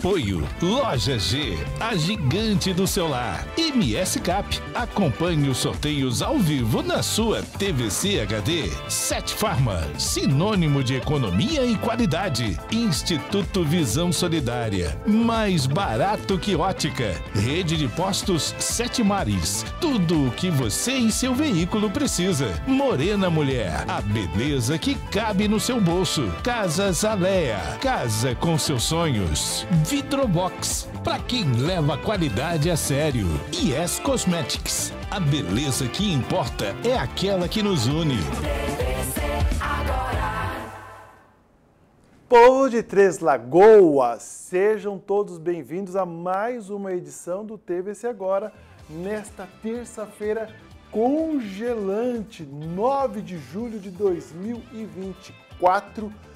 Apoio Loja G, a gigante do celular. MS Cap, acompanhe os sorteios ao vivo na sua TVC HD. Sete Farma, sinônimo de economia e qualidade. Instituto Visão Solidária, mais barato que ótica. Rede de postos Sete Mares, tudo o que você e seu veículo precisa. Morena Mulher, a beleza que cabe no seu bolso. Casas Alea, casa com seus sonhos. Vidrobox, para quem leva a qualidade a sério. Yes Cosmetics, a beleza que importa é aquela que nos une. Povo de Três Lagoas, sejam todos bem-vindos a mais uma edição do TVC Agora, nesta terça-feira congelante, 9 de julho de 2024.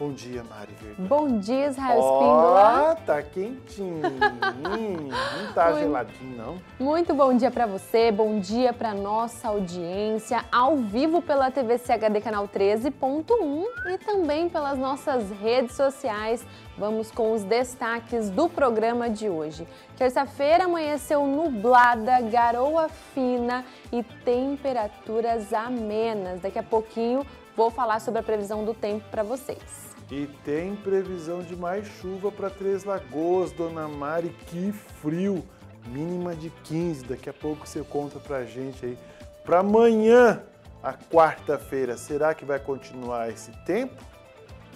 Bom dia, Mari. Bom dia, Israel Espíndola. tá quentinho. não tá Muito- geladinho, não. Muito bom dia para você, bom dia para nossa audiência, ao vivo pela TV CHD Canal 13.1 e também pelas nossas redes sociais. Vamos com os destaques do programa de hoje. Terça-feira amanheceu nublada, garoa fina e temperaturas amenas. Daqui a pouquinho vou falar sobre a previsão do tempo para vocês. E tem previsão de mais chuva para Três Lagoas, Dona Mari, que frio. Mínima de 15, daqui a pouco você conta pra gente aí. Para amanhã, a quarta-feira, será que vai continuar esse tempo?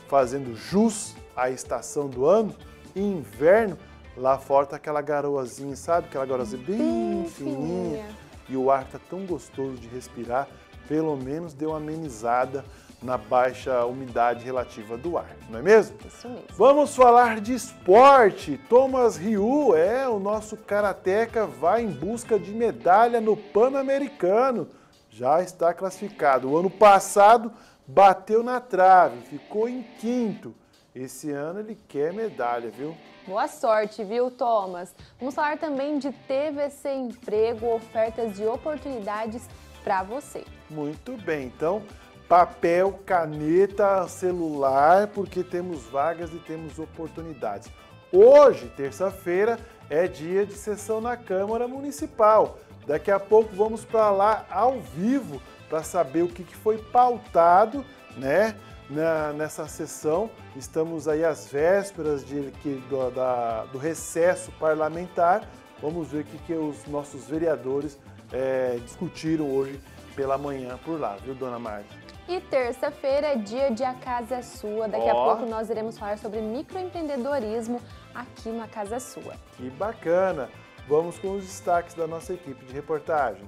Fazendo jus à estação do ano? Inverno, lá fora tá aquela garoazinha, sabe? Aquela garoazinha bem, Bem fininha. fininha. E o ar tá tão gostoso de respirar, pelo menos deu uma amenizada na baixa umidade relativa do ar, não é mesmo? Isso mesmo. Vamos falar de esporte. Thomas Ryu, é, o nosso karateca vai em busca de medalha no Pan-Americano. Já está classificado. O ano passado bateu na trave, ficou em quinto. Esse ano ele quer medalha, viu? Boa sorte, viu, Thomas? Vamos falar também de TVC Emprego, ofertas de oportunidades para você. Muito bem, então papel, caneta, celular, porque temos vagas e temos oportunidades. Hoje, terça-feira, é dia de sessão na Câmara Municipal. Daqui a pouco vamos para lá ao vivo para saber o que que foi pautado, né? na- nessa sessão. Estamos aí às vésperas de, que- do, da- do recesso parlamentar. Vamos ver o que, que os nossos vereadores eh, discutiram hoje pela manhã por lá, viu, dona Marta? E terça-feira é dia de A Casa é Sua. Daqui a Ó. pouco nós iremos falar sobre microempreendedorismo aqui na Casa é Sua. Que bacana! Vamos com os destaques da nossa equipe de reportagem.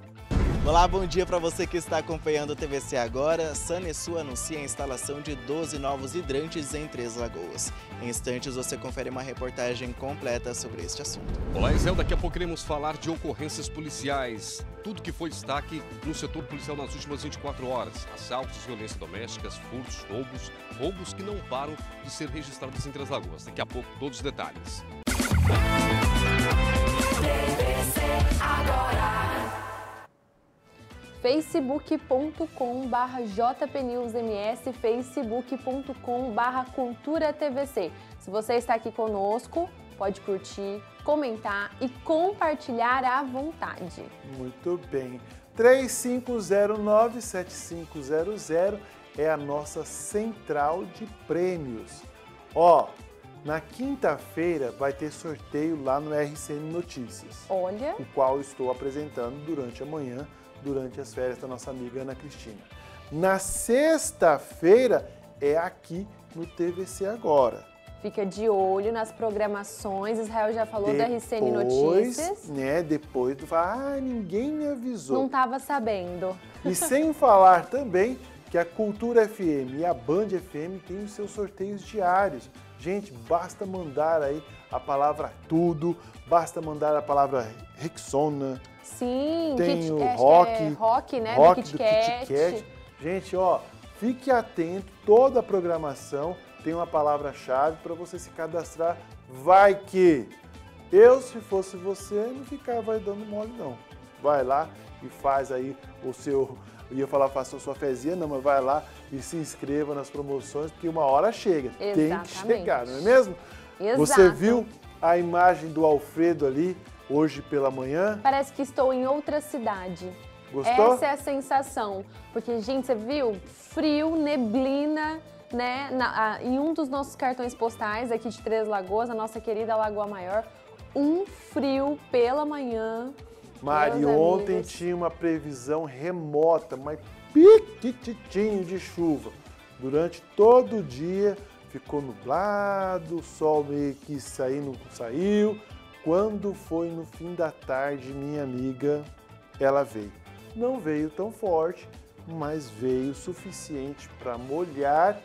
Olá, bom dia para você que está acompanhando o TVC agora. Sanesul anuncia a instalação de 12 novos hidrantes em Três Lagoas. Em instantes você confere uma reportagem completa sobre este assunto. Olá, Isel. Daqui a pouco iremos falar de ocorrências policiais. Tudo que foi destaque no setor policial nas últimas 24 horas. Assaltos, violência domésticas, furtos, roubos, roubos que não param de ser registrados em Três Lagoas. Daqui a pouco, todos os detalhes. facebook.com barra jpnewsms, facebook.com barra cultura tvc. Se você está aqui conosco, pode curtir, comentar e compartilhar à vontade. Muito bem. 3509-7500 é a nossa central de prêmios. Ó, na quinta-feira vai ter sorteio lá no RCN Notícias. Olha, o qual estou apresentando durante a manhã, durante as férias da nossa amiga Ana Cristina. Na sexta-feira é aqui no TVC Agora. Fica de olho nas programações. Israel já falou da RCN Notícias. né, depois do ah, ninguém me avisou. Não estava sabendo. E sem falar também que a Cultura FM e a Band FM têm os seus sorteios diários. Gente, basta mandar aí a palavra tudo, basta mandar a palavra Rexona, Sim, tem Kit- o que rock, é rock, né? rock do do Kit Kit Kat. Kat. Gente, ó, fique atento, toda a programação tem uma palavra-chave para você se cadastrar. Vai que eu, se fosse você, não ficava dando mole não. Vai lá e faz aí o seu, eu ia falar faça a sua fezinha, não, mas vai lá e se inscreva nas promoções, porque uma hora chega. Tem que Exatamente. chegar, não é mesmo? Exato. Você viu a imagem do Alfredo ali hoje pela manhã? Parece que estou em outra cidade. Gostou? Essa é a sensação. Porque, gente, você viu? Frio, neblina, né? Na, a, em um dos nossos cartões postais aqui de Três Lagoas, a nossa querida Lagoa Maior, um frio pela manhã. Mari, ontem amigos. tinha uma previsão remota, mas piquititinho de chuva. Durante todo o dia ficou nublado, o sol meio que saiu, não saiu. Quando foi no fim da tarde, minha amiga, ela veio. Não veio tão forte, mas veio o suficiente para molhar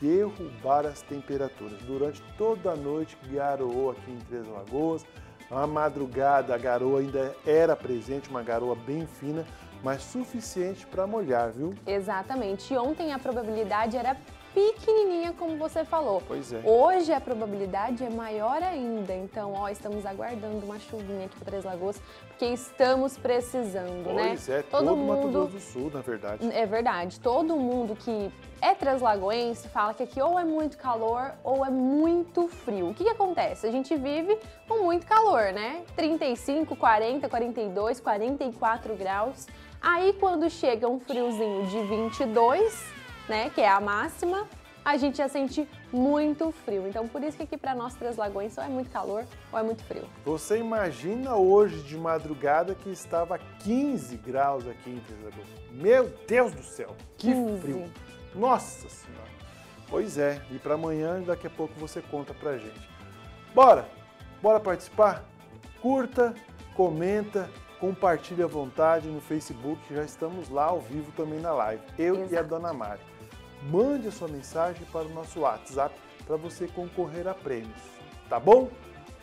derrubar as temperaturas. Durante toda a noite garoou aqui em Três Lagoas. A madrugada a garoa ainda era presente, uma garoa bem fina, mas suficiente para molhar, viu? Exatamente. E ontem a probabilidade era pequenininha, como você falou. Pois é. Hoje a probabilidade é maior ainda. Então, ó, estamos aguardando uma chuvinha aqui para Três Lagoas, porque estamos precisando, né? Pois é, todo, Todo Mato mundo- Grosso do Sul, na verdade. É verdade. Todo mundo que é translagoense fala que aqui ou é muito calor ou é muito frio. O que, que acontece? A gente vive com muito calor, né? 35, 40, 42, 44 graus. Aí quando chega um friozinho de 22, né, que é a máxima, a gente já sente muito frio. Então por isso que aqui para nós translagoenses ou é muito calor ou é muito frio. Você imagina hoje de madrugada que estava 15 graus aqui em Três Lagoas. Meu Deus do céu, que 15. frio. Nossa Senhora. Pois é, e para amanhã daqui a pouco você conta pra gente. Bora, bora participar? Curta, comenta, compartilhe à vontade no Facebook, já estamos lá ao vivo também na live. Eu e a Exato. Dona Mari. Mande a sua mensagem para o nosso WhatsApp para você concorrer a prêmios, tá bom?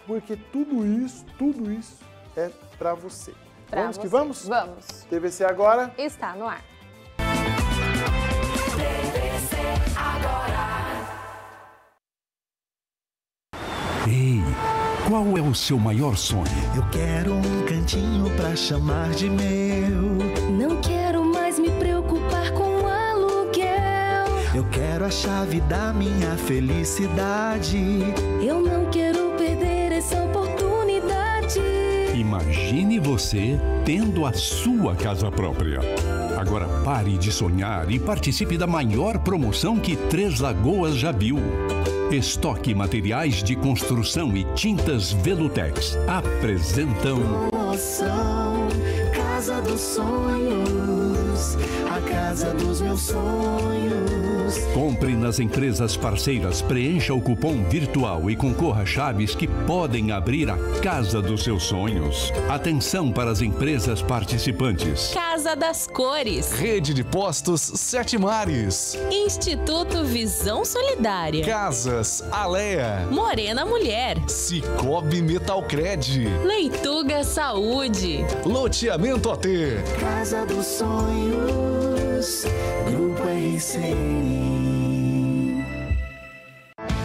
Porque tudo isso, tudo isso é para você. Pra vamos que você. vamos? Vamos. TVC agora. Está no ar. Ei, qual é o seu maior sonho? Eu quero um cantinho pra chamar de meu. Chave da minha felicidade. Eu não quero perder essa oportunidade. Imagine você tendo a sua casa própria. Agora pare de sonhar e participe da maior promoção que Três Lagoas já viu. Estoque Materiais de Construção e Tintas Velutex apresentam Promoção, casa dos sonhos. A casa dos meus sonhos. Compre nas empresas parceiras, preencha o cupom virtual e concorra a chaves que podem abrir a casa dos seus sonhos. Atenção para as empresas participantes. Casa das Cores, Rede de Postos Sete Mares. Instituto Visão Solidária, Casas Alea. Morena Mulher, Cicobi Metalcred. Leituga Saúde, Loteamento AT. Casa dos sonhos. Grupo RCN.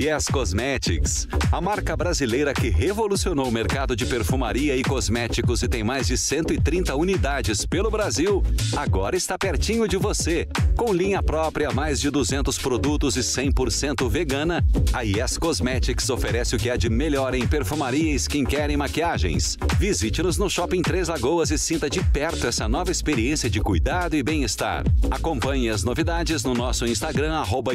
Yes Cosmetics, a marca brasileira que revolucionou o mercado de perfumaria e cosméticos e tem mais de 130 unidades pelo Brasil, agora está pertinho de você. Com linha própria, mais de 200 produtos e 100% vegana, a Yes Cosmetics oferece o que há de melhor em perfumaria, skincare e maquiagens. Visite-nos no Shopping Três Lagoas e sinta de perto essa nova experiência de cuidado e bem-estar. Acompanhe as novidades no nosso Instagram, arroba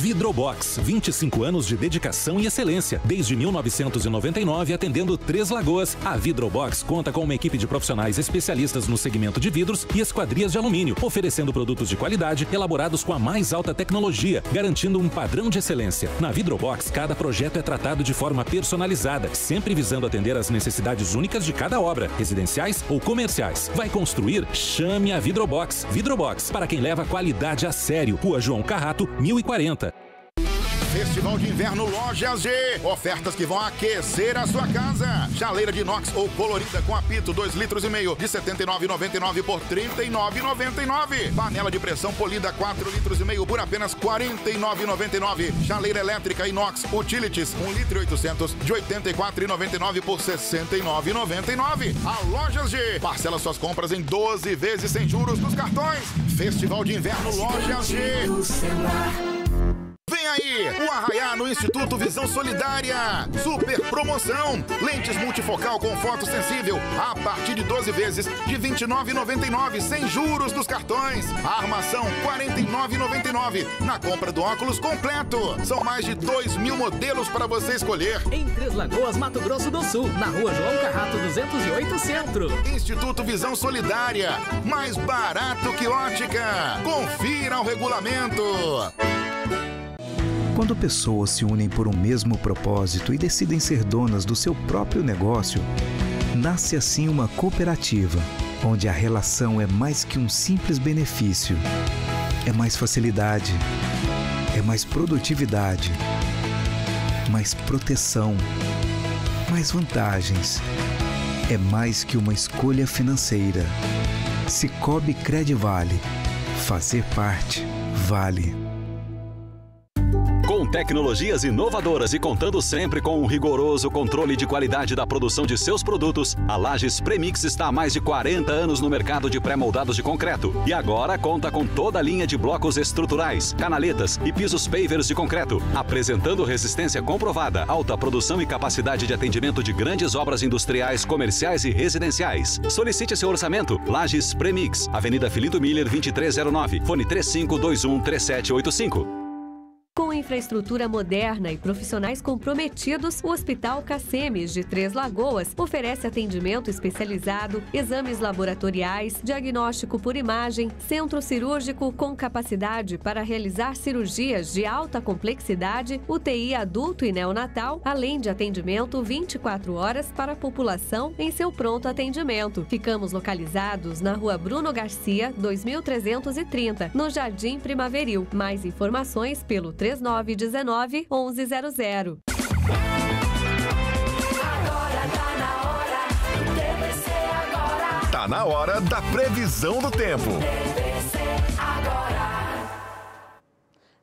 Vidrobox, 25 anos de dedicação e excelência. Desde 1999, atendendo Três Lagoas, a Vidrobox conta com uma equipe de profissionais especialistas no segmento de vidros e esquadrias de alumínio, oferecendo produtos de qualidade elaborados com a mais alta tecnologia, garantindo um padrão de excelência. Na Vidrobox, cada projeto é tratado de forma personalizada, sempre visando atender às necessidades únicas de cada obra, residenciais ou comerciais. Vai construir? Chame a Vidrobox. Vidrobox, para quem leva qualidade a sério. Rua João Carrato, 1040. Festival de Inverno Lojas G. Ofertas que vão aquecer a sua casa. Chaleira de inox ou colorida com apito 2 litros e meio de R$ 79,99 por R$ 39,99. Panela de pressão polida 4 litros e meio por apenas R$ 49,99. Chaleira elétrica inox Utilities 1 litro e 800 de R$ 84,99 por R$ 69,99. A Lojas G. Parcela suas compras em 12 vezes sem juros nos cartões. Festival de Inverno Lojas G. Vem aí, o Arraiá no Instituto Visão Solidária. Super promoção. Lentes multifocal com foto sensível a partir de 12 vezes de R$ 29,99 sem juros dos cartões. Armação R$ 49,99 na compra do óculos completo. São mais de 2 mil modelos para você escolher. Em Três Lagoas, Mato Grosso do Sul, na rua João Carrato 208 Centro. Instituto Visão Solidária. Mais barato que ótica. Confira o regulamento. Quando pessoas se unem por um mesmo propósito e decidem ser donas do seu próprio negócio, nasce assim uma cooperativa, onde a relação é mais que um simples benefício. É mais facilidade, é mais produtividade, mais proteção, mais vantagens. É mais que uma escolha financeira. Cicobi Credivale. Fazer parte vale. Com tecnologias inovadoras e contando sempre com um rigoroso controle de qualidade da produção de seus produtos, a Lages Premix está há mais de 40 anos no mercado de pré-moldados de concreto e agora conta com toda a linha de blocos estruturais, canaletas e pisos pavers de concreto, apresentando resistência comprovada, alta produção e capacidade de atendimento de grandes obras industriais, comerciais e residenciais. Solicite seu orçamento. Lages Premix, Avenida Filito Miller 2309, fone 3521 3785. Com infraestrutura moderna e profissionais comprometidos, o Hospital Cacemes de Três Lagoas oferece atendimento especializado, exames laboratoriais, diagnóstico por imagem, centro cirúrgico com capacidade para realizar cirurgias de alta complexidade, UTI adulto e neonatal, além de atendimento 24 horas para a população em seu pronto atendimento. Ficamos localizados na Rua Bruno Garcia, 2330, no Jardim Primaveril. Mais informações pelo 3919 1100. Tá na hora da previsão do tempo.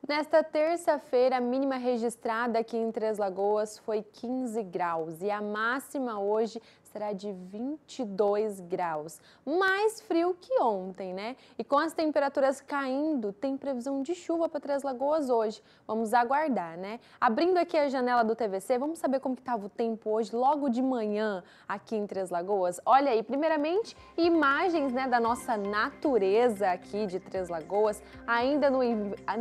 Nesta terça-feira, a mínima registrada aqui em Três Lagoas foi 15 graus e a máxima hoje será de 22 graus. Mais frio que ontem, né? E com as temperaturas caindo, tem previsão de chuva para Três Lagoas hoje. Vamos aguardar, né? Abrindo aqui a janela do TVC, vamos saber como que estava o tempo hoje, logo de manhã, aqui em Três Lagoas. Olha aí, primeiramente, imagens né, da nossa natureza aqui de Três Lagoas. Ainda no,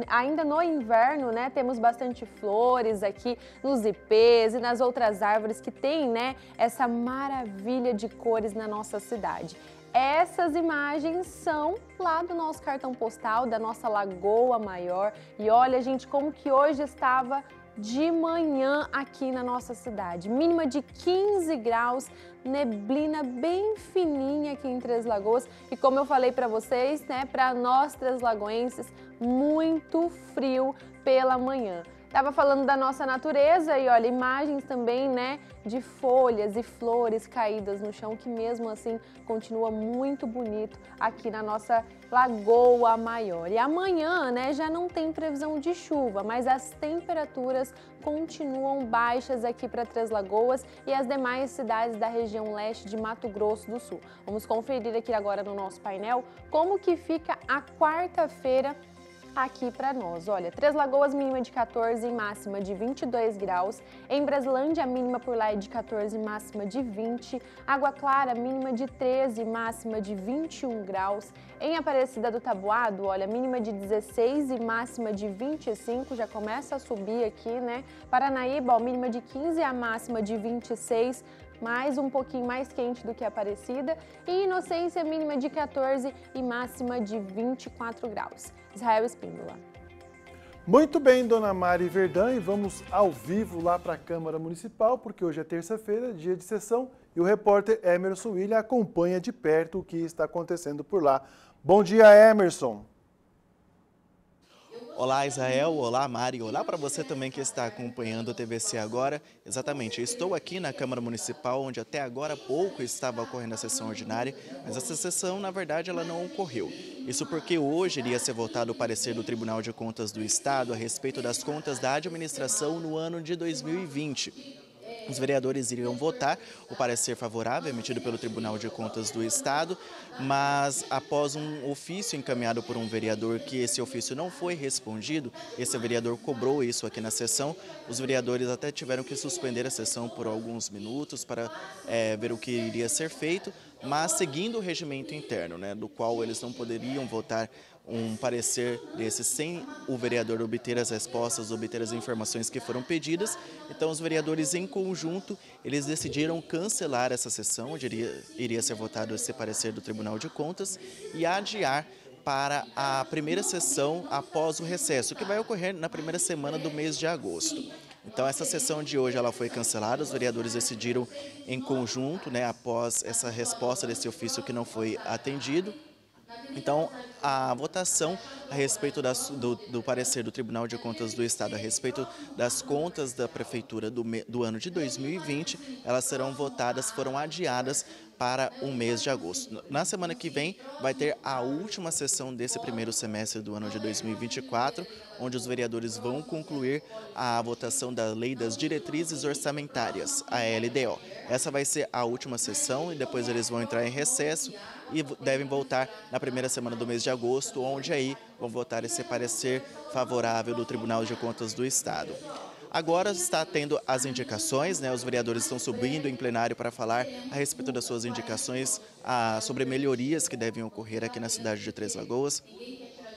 ainda no inverno, né? Temos bastante flores aqui nos ipês e nas outras árvores que tem, né? Essa maravilha de cores na nossa cidade. Essas imagens são lá do nosso cartão postal, da nossa Lagoa Maior. E olha, gente, como que hoje estava de manhã aqui na nossa cidade. Mínima de 15 graus, neblina bem fininha aqui em Três Lagoas. E como eu falei para vocês, né, para nós três lagoenses, muito frio pela manhã. Tava falando da nossa natureza e olha, imagens também, né, de folhas e flores caídas no chão, que mesmo assim continua muito bonito aqui na nossa Lagoa Maior. E amanhã, né, já não tem previsão de chuva, mas as temperaturas continuam baixas aqui para Três Lagoas e as demais cidades da região leste de Mato Grosso do Sul. Vamos conferir aqui agora no nosso painel como que fica a quarta-feira aqui para nós. Olha, Três Lagoas mínima de 14 e máxima de 22 graus. Em Brasilândia, a mínima por lá é de 14 e máxima de 20. Água Clara, mínima de 13 e máxima de 21 graus. Em Aparecida do Tabuado, olha, mínima de 16 e máxima de 25, já começa a subir aqui, né? Paranaíba, ó, mínima de 15 e a máxima de 26 mais um pouquinho mais quente do que Aparecida, e Inocência mínima de 14 e máxima de 24 graus. Israel Espíndola. Muito bem, dona Mari Verdão, e vamos ao vivo lá para a Câmara Municipal, porque hoje é terça-feira, dia de sessão, e o repórter Emerson William acompanha de perto o que está acontecendo por lá. Bom dia, Emerson. Olá Israel, olá Mari, olá para você também que está acompanhando a TVC agora. Exatamente, estou aqui na Câmara Municipal, onde até agora pouco estava ocorrendo a sessão ordinária, mas essa sessão, na verdade, ela não ocorreu. Isso porque hoje iria ser votado o parecer do Tribunal de Contas do Estado a respeito das contas da administração no ano de 2020. Os vereadores iriam votar. O parecer favorável emitido pelo Tribunal de Contas do Estado, mas após um ofício encaminhado por um vereador que esse ofício não foi respondido, esse vereador cobrou isso aqui na sessão, os vereadores até tiveram que suspender a sessão por alguns minutos para é, ver o que iria ser feito, mas seguindo o regimento interno, né, do qual eles não poderiam votar um parecer desse sem o vereador obter as respostas, obter as informações que foram pedidas. Então, os vereadores em conjunto, eles decidiram cancelar essa sessão, onde iria, iria ser votado esse parecer do Tribunal de Contas, e adiar para a primeira sessão após o recesso, que vai ocorrer na primeira semana do mês de agosto. Então essa sessão de hoje ela foi cancelada, os vereadores decidiram em conjunto, né, após essa resposta desse ofício que não foi atendido, então, a votação a respeito das, do, do, parecer do Tribunal de Contas do Estado a respeito das contas da Prefeitura do, do ano de 2020, elas serão votadas, foram adiadas para o mês de agosto. Na semana que vem vai ter a última sessão desse primeiro semestre do ano de 2024, onde os vereadores vão concluir a votação da Lei das Diretrizes Orçamentárias, a LDO. Essa vai ser a última sessão e depois eles vão entrar em recesso e devem voltar na primeira semana do mês de agosto, onde aí vão votar esse parecer favorável do Tribunal de Contas do Estado. Agora está tendo as indicações, né? os vereadores estão subindo em plenário para falar a respeito das suas indicações a, sobre melhorias que devem ocorrer aqui na cidade de Três Lagoas.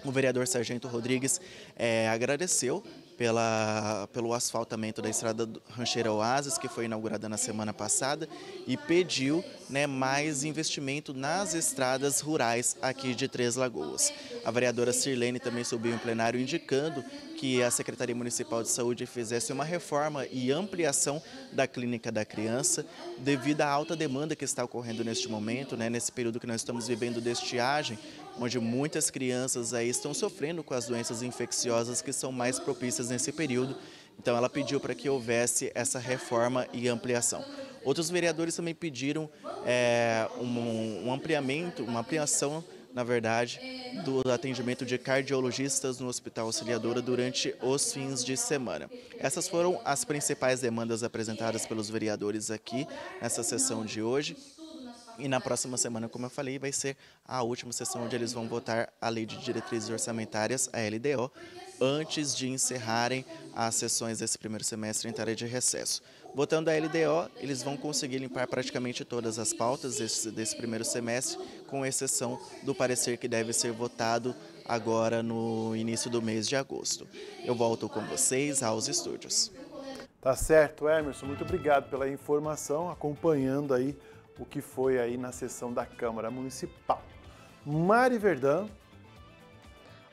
O vereador Sargento Rodrigues é, agradeceu pela, pelo asfaltamento da estrada Rancheira Oasis, que foi inaugurada na semana passada, e pediu né, mais investimento nas estradas rurais aqui de Três Lagoas. A vereadora Sirlene também subiu em plenário indicando que a Secretaria Municipal de Saúde fizesse uma reforma e ampliação da clínica da criança, devido à alta demanda que está ocorrendo neste momento, né, nesse período que nós estamos vivendo de estiagem, onde muitas crianças aí estão sofrendo com as doenças infecciosas que são mais propícias nesse período. Então ela pediu para que houvesse essa reforma e ampliação. Outros vereadores também pediram é, um, um ampliamento, uma ampliação na verdade, do atendimento de cardiologistas no Hospital Auxiliadora durante os fins de semana. Essas foram as principais demandas apresentadas pelos vereadores aqui nessa sessão de hoje. E na próxima semana, como eu falei, vai ser a última sessão onde eles vão votar a Lei de Diretrizes Orçamentárias, a LDO, antes de encerrarem as sessões desse primeiro semestre em área de recesso. Votando a LDO, eles vão conseguir limpar praticamente todas as pautas desse, desse primeiro semestre, com exceção do parecer que deve ser votado agora no início do mês de agosto. Eu volto com vocês aos estúdios. Tá certo, Emerson. Muito obrigado pela informação, acompanhando aí o que foi aí na sessão da Câmara Municipal. Mari Verdão.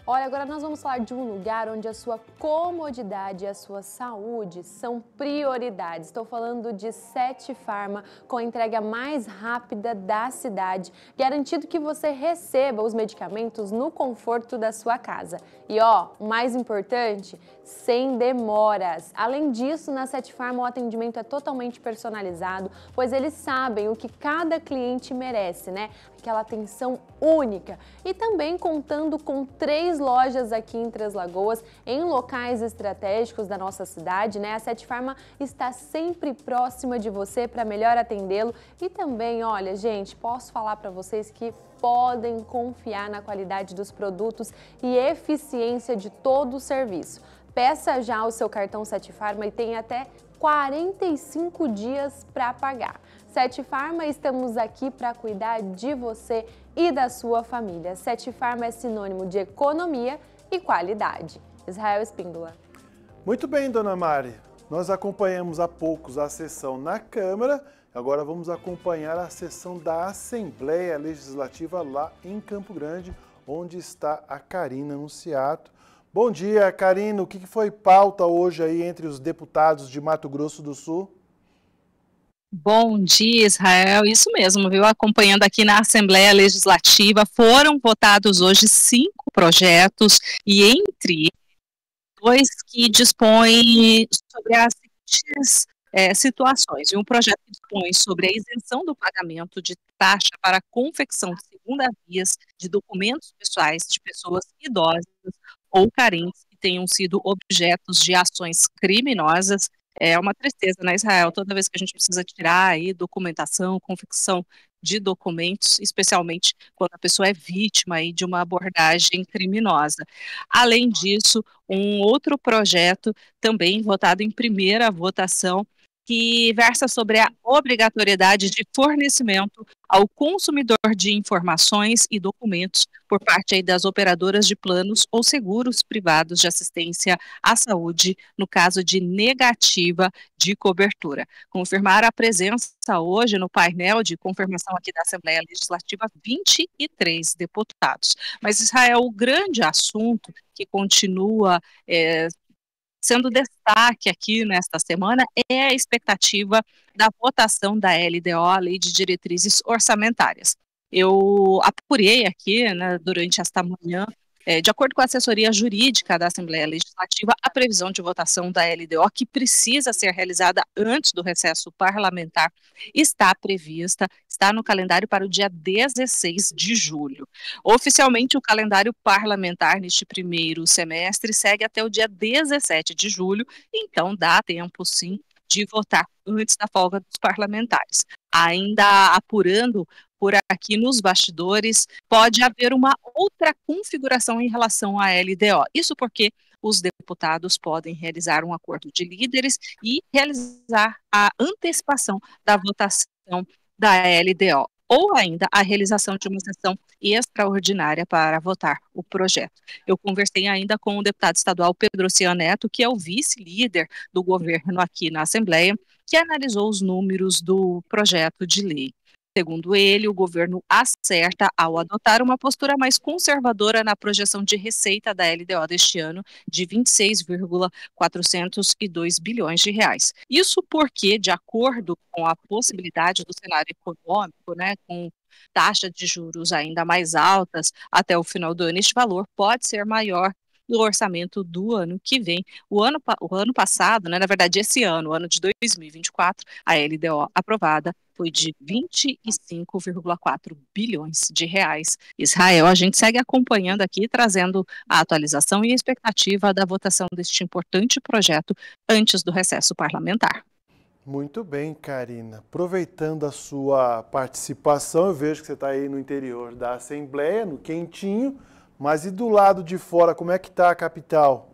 Olha, agora nós vamos falar de um lugar onde a sua comodidade e a sua saúde são prioridades. Estou falando de Sete Farma, com a entrega mais rápida da cidade, garantindo que você receba os medicamentos no conforto da sua casa. E ó, o mais importante, sem demoras. Além disso, na Sete Farma o atendimento é totalmente personalizado, pois eles sabem o que cada cliente merece, né? Aquela atenção única. E também contando com três lojas aqui em Três Lagoas, em locais estratégicos da nossa cidade, né? A Sete Farma está sempre próxima de você para melhor atendê-lo. E também, olha, gente, posso falar para vocês que podem confiar na qualidade dos produtos e eficiência de todo o serviço. Peça já o seu cartão Sete Farma e tem até 45 dias para pagar. Sete Farma, estamos aqui para cuidar de você e da sua família. Sete Farma é sinônimo de economia e qualidade. Israel Espíndola. Muito bem, dona Mari. Nós acompanhamos há poucos a sessão na Câmara, agora vamos acompanhar a sessão da Assembleia Legislativa lá em Campo Grande, onde está a Karina Anunciato. Bom dia, Karina. O que foi pauta hoje aí entre os deputados de Mato Grosso do Sul? Bom dia, Israel. Isso mesmo, viu? Acompanhando aqui na Assembleia Legislativa, foram votados hoje cinco projetos e entre dois que dispõem sobre as seguintes é, situações. E um projeto que dispõe sobre a isenção do pagamento de taxa para a confecção de segunda vias de documentos pessoais de pessoas idosas ou carentes que tenham sido objetos de ações criminosas. É uma tristeza, né, Israel? Toda vez que a gente precisa tirar aí documentação, confecção de documentos, especialmente quando a pessoa é vítima aí de uma abordagem criminosa. Além disso, um outro projeto também votado em primeira votação que versa sobre a obrigatoriedade de fornecimento ao consumidor de informações e documentos por parte das operadoras de planos ou seguros privados de assistência à saúde no caso de negativa de cobertura. Confirmar a presença hoje no painel de confirmação aqui da Assembleia Legislativa 23 deputados. Mas Israel, o grande assunto que continua é, sendo destaque aqui nesta semana é a expectativa da votação da LDO, a Lei de Diretrizes Orçamentárias. Eu apurei aqui, né, durante esta manhã, é, de acordo com a assessoria jurídica da Assembleia Legislativa, a previsão de votação da LDO, que precisa ser realizada antes do recesso parlamentar, está prevista, está no calendário para o dia 16 de julho. Oficialmente, o calendário parlamentar neste primeiro semestre segue até o dia 17 de julho, então dá tempo sim de votar antes da folga dos parlamentares. Ainda apurando por aqui nos bastidores, pode haver uma outra configuração em relação à LDO. Isso porque os deputados podem realizar um acordo de líderes e realizar a antecipação da votação da LDO ou ainda a realização de uma sessão extraordinária para votar o projeto. Eu conversei ainda com o deputado estadual Pedro Cianeto, que é o vice-líder do governo aqui na Assembleia, que analisou os números do projeto de lei. Segundo ele, o governo acerta ao adotar uma postura mais conservadora na projeção de receita da LDO deste ano, de 26,402 bilhões de reais. Isso porque, de acordo com a possibilidade do cenário econômico, né, com taxa de juros ainda mais altas até o final do ano, este valor pode ser maior do orçamento do ano que vem. O ano, o ano passado, né, na verdade, esse ano, o ano de 2024, a LDO aprovada foi de 25,4 bilhões de reais. Israel, a gente segue acompanhando aqui, trazendo a atualização e a expectativa da votação deste importante projeto antes do recesso parlamentar. Muito bem, Karina. Aproveitando a sua participação, eu vejo que você está aí no interior da Assembleia, no quentinho. Mas e do lado de fora, como é que está a capital?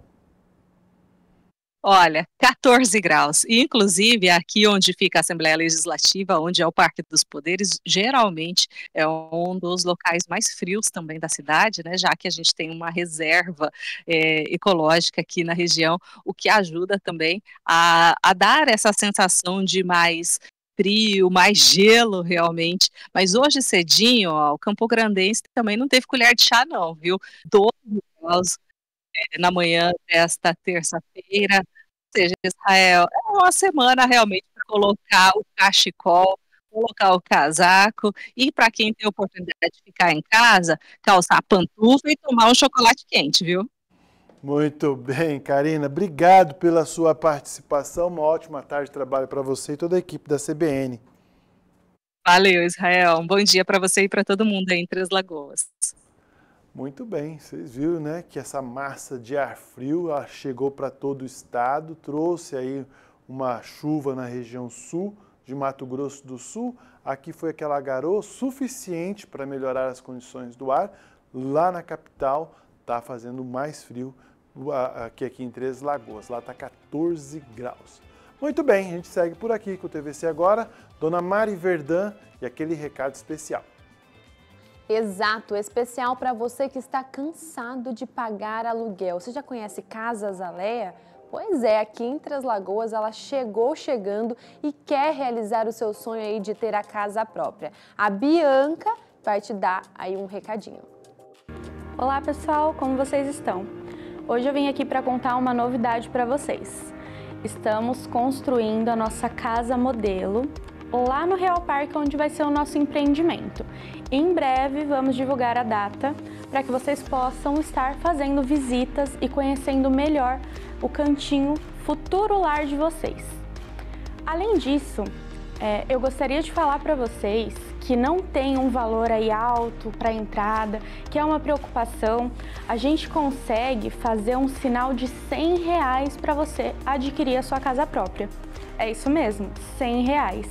Olha, 14 graus. E, inclusive, aqui onde fica a Assembleia Legislativa, onde é o Parque dos Poderes, geralmente é um dos locais mais frios também da cidade, né? Já que a gente tem uma reserva é, ecológica aqui na região, o que ajuda também a, a dar essa sensação de mais frio, mais gelo realmente. Mas hoje cedinho, ó, o Campo Grandense também não teve colher de chá não, viu? 12 graus é, na manhã desta terça-feira. Ou seja, Israel, é uma semana realmente para colocar o cachecol, colocar o casaco e para quem tem oportunidade de ficar em casa, calçar pantufa e tomar um chocolate quente, viu? Muito bem, Karina. Obrigado pela sua participação. Uma ótima tarde de trabalho para você e toda a equipe da CBN. Valeu, Israel. Um bom dia para você e para todo mundo aí em Três Lagoas. Muito bem, vocês viram, né, que essa massa de ar frio chegou para todo o estado, trouxe aí uma chuva na região sul de Mato Grosso do Sul. Aqui foi aquela garoa suficiente para melhorar as condições do ar. Lá na capital está fazendo mais frio que aqui em Três Lagoas. Lá está 14 graus. Muito bem, a gente segue por aqui com o TVC agora. Dona Mari Verdã e aquele recado especial. Exato, especial para você que está cansado de pagar aluguel. Você já conhece Casas Aleia? Pois é, aqui em Três Lagoas ela chegou chegando e quer realizar o seu sonho aí de ter a casa própria. A Bianca vai te dar aí um recadinho. Olá pessoal, como vocês estão? Hoje eu vim aqui para contar uma novidade para vocês. Estamos construindo a nossa casa modelo lá no Real Parque, onde vai ser o nosso empreendimento. Em breve vamos divulgar a data para que vocês possam estar fazendo visitas e conhecendo melhor o cantinho futuro lar de vocês. Além disso, é, eu gostaria de falar para vocês que não tem um valor aí alto para entrada, que é uma preocupação, a gente consegue fazer um sinal de 100 reais para você adquirir a sua casa própria. É isso mesmo, 100 reais.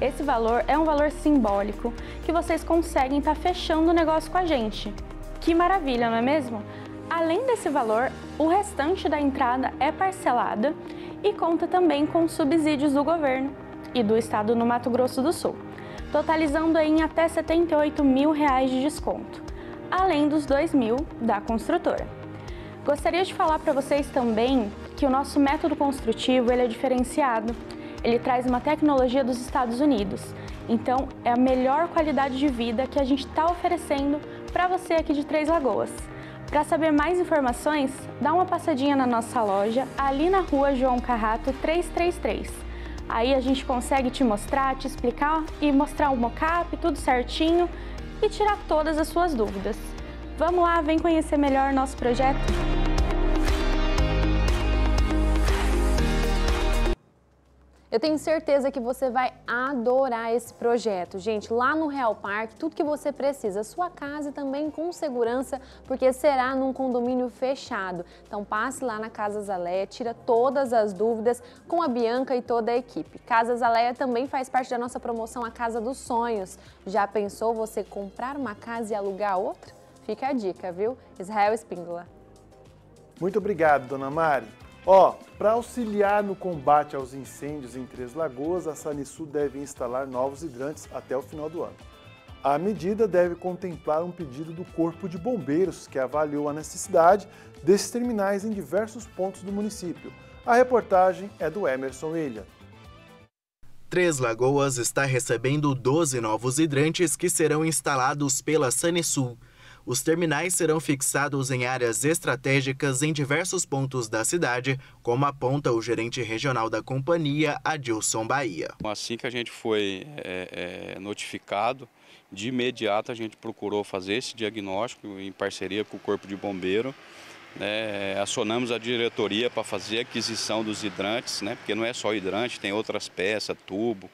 Esse valor é um valor simbólico que vocês conseguem estar tá fechando o negócio com a gente. Que maravilha, não é mesmo? Além desse valor, o restante da entrada é parcelada e conta também com subsídios do governo e do estado no Mato Grosso do Sul, totalizando em até 78 mil reais de desconto, além dos 2 mil da construtora. Gostaria de falar para vocês também que o nosso método construtivo ele é diferenciado ele traz uma tecnologia dos Estados Unidos. Então, é a melhor qualidade de vida que a gente está oferecendo para você aqui de Três Lagoas. Para saber mais informações, dá uma passadinha na nossa loja, ali na rua João Carrato 333. Aí a gente consegue te mostrar, te explicar e mostrar o mockup, tudo certinho e tirar todas as suas dúvidas. Vamos lá, vem conhecer melhor nosso projeto? Eu tenho certeza que você vai adorar esse projeto. Gente, lá no Real Park, tudo que você precisa, sua casa também com segurança, porque será num condomínio fechado. Então passe lá na Casa Zaleia, tira todas as dúvidas com a Bianca e toda a equipe. Casa Zaleia também faz parte da nossa promoção A Casa dos Sonhos. Já pensou você comprar uma casa e alugar outra? Fica a dica, viu? Israel Espíndola. Muito obrigado, dona Mari. Ó, para auxiliar no combate aos incêndios em Três Lagoas, a Sanisul deve instalar novos hidrantes até o final do ano. A medida deve contemplar um pedido do Corpo de Bombeiros, que avaliou a necessidade desses terminais em diversos pontos do município. A reportagem é do Emerson Ilha. Três Lagoas está recebendo 12 novos hidrantes que serão instalados pela Sanisul. Os terminais serão fixados em áreas estratégicas em diversos pontos da cidade, como aponta o gerente regional da companhia, Adilson Bahia. Assim que a gente foi é, é, notificado, de imediato a gente procurou fazer esse diagnóstico em parceria com o Corpo de Bombeiro. Né, acionamos a diretoria para fazer a aquisição dos hidrantes, né, porque não é só hidrante, tem outras peças, tubo,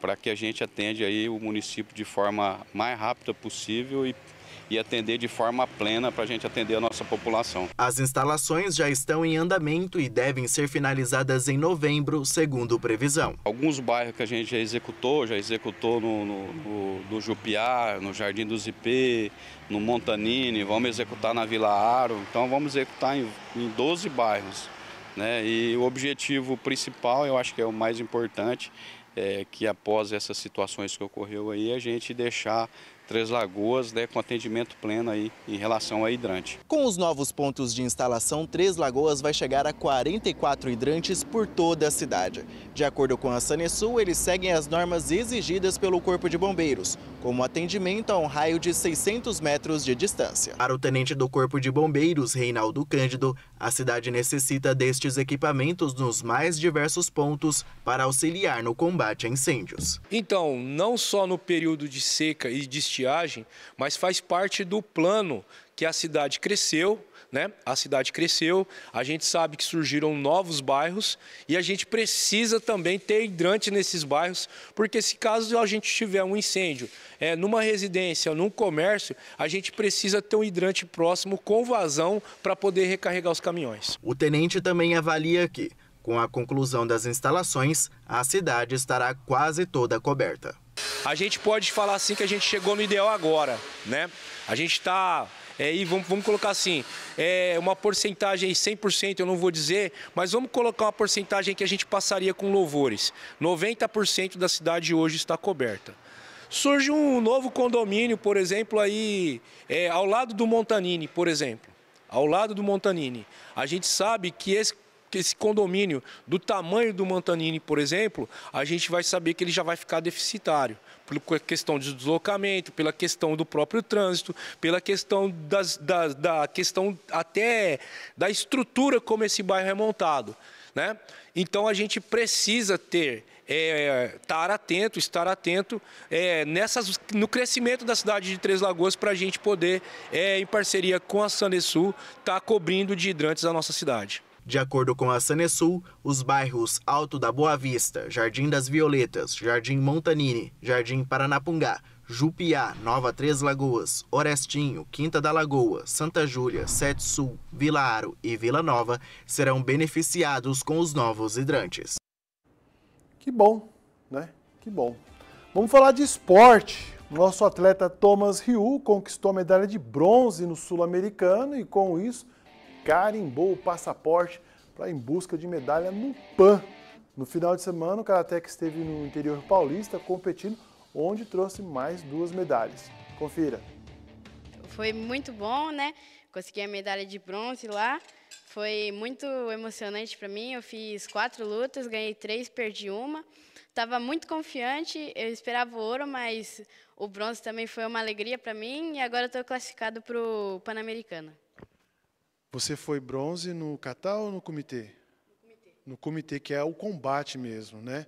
para que a gente atende aí o município de forma mais rápida possível e e atender de forma plena para a gente atender a nossa população. As instalações já estão em andamento e devem ser finalizadas em novembro, segundo previsão. Alguns bairros que a gente já executou, já executou no, no, no, no Jupiá, no Jardim do Zipê, no Montanini, vamos executar na Vila Aro, então vamos executar em, em 12 bairros. Né? E o objetivo principal, eu acho que é o mais importante, é que após essas situações que ocorreu aí, a gente deixar Três Lagoas, né, com atendimento pleno aí em relação ao hidrante. Com os novos pontos de instalação, Três Lagoas vai chegar a 44 hidrantes por toda a cidade. De acordo com a Sanesul, eles seguem as normas exigidas pelo Corpo de Bombeiros, como atendimento a um raio de 600 metros de distância. Para o tenente do Corpo de Bombeiros, Reinaldo Cândido, a cidade necessita destes equipamentos nos mais diversos pontos para auxiliar no combate a incêndios. Então, não só no período de seca e de estiagem, mas faz parte do plano que a cidade cresceu, né? A cidade cresceu, a gente sabe que surgiram novos bairros e a gente precisa também ter hidrante nesses bairros, porque se caso a gente tiver um incêndio é, numa residência, num comércio, a gente precisa ter um hidrante próximo com vazão para poder recarregar os caminhões. O tenente também avalia que, com a conclusão das instalações, a cidade estará quase toda coberta. A gente pode falar assim que a gente chegou no ideal agora, né? A gente está é, e vamos, vamos colocar assim, é, uma porcentagem 100% eu não vou dizer, mas vamos colocar uma porcentagem que a gente passaria com louvores. 90% da cidade hoje está coberta. Surge um novo condomínio, por exemplo, aí é, ao lado do Montanini, por exemplo. Ao lado do Montanini. A gente sabe que esse esse condomínio, do tamanho do Montanini, por exemplo, a gente vai saber que ele já vai ficar deficitário. Pela questão de deslocamento, pela questão do próprio trânsito, pela questão das, da, da questão até da estrutura como esse bairro é montado. Né? Então a gente precisa ter é, estar atento, estar atento é, nessas, no crescimento da cidade de Três Lagoas para a gente poder, é, em parceria com a Sanesul, estar tá cobrindo de hidrantes a nossa cidade. De acordo com a Sanesul, os bairros Alto da Boa Vista, Jardim das Violetas, Jardim Montanini, Jardim Paranapungá, Jupiá, Nova Três Lagoas, Orestinho, Quinta da Lagoa, Santa Júlia, Sete Sul, Vila Aro e Vila Nova serão beneficiados com os novos hidrantes. Que bom, né? Que bom. Vamos falar de esporte. Nosso atleta Thomas Ryu conquistou a medalha de bronze no Sul-Americano e com isso carimbou o passaporte para em busca de medalha no PAN. No final de semana, o Karatec esteve no interior paulista competindo, onde trouxe mais duas medalhas. Confira. Foi muito bom, né? Consegui a medalha de bronze lá. Foi muito emocionante para mim. Eu fiz quatro lutas, ganhei três, perdi uma. Estava muito confiante, eu esperava o ouro, mas o bronze também foi uma alegria para mim e agora estou classificado para o Pan-Americano. Você foi bronze no kata ou no comitê? No comitê. No comitê, que é o combate mesmo, né?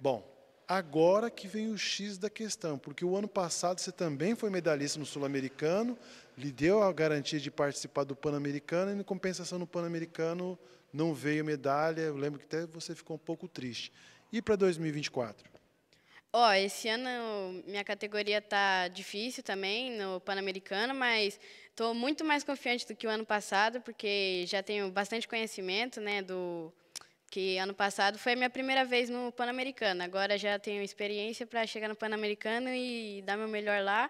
Bom, agora que vem o X da questão, porque o ano passado você também foi medalhista no Sul-Americano, lhe deu a garantia de participar do Pan-Americano e, em compensação, no Pan-Americano não veio medalha. Eu lembro que até você ficou um pouco triste. E para 2024? Ó, oh, esse ano minha categoria tá difícil também no Pan-Americano, mas Estou muito mais confiante do que o ano passado, porque já tenho bastante conhecimento, né, do que ano passado foi a minha primeira vez no Pan-Americano. Agora já tenho experiência para chegar no Pan-Americano e dar meu melhor lá.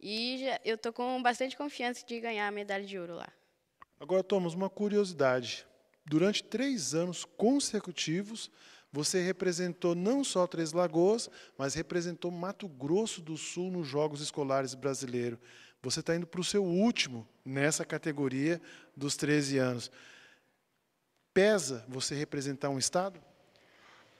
E já, eu estou com bastante confiança de ganhar a medalha de ouro lá. Agora, Thomas, uma curiosidade. Durante três anos consecutivos, você representou não só Três Lagoas, mas representou Mato Grosso do Sul nos Jogos Escolares Brasileiros. Você está indo para o seu último nessa categoria dos 13 anos. Pesa você representar um estado?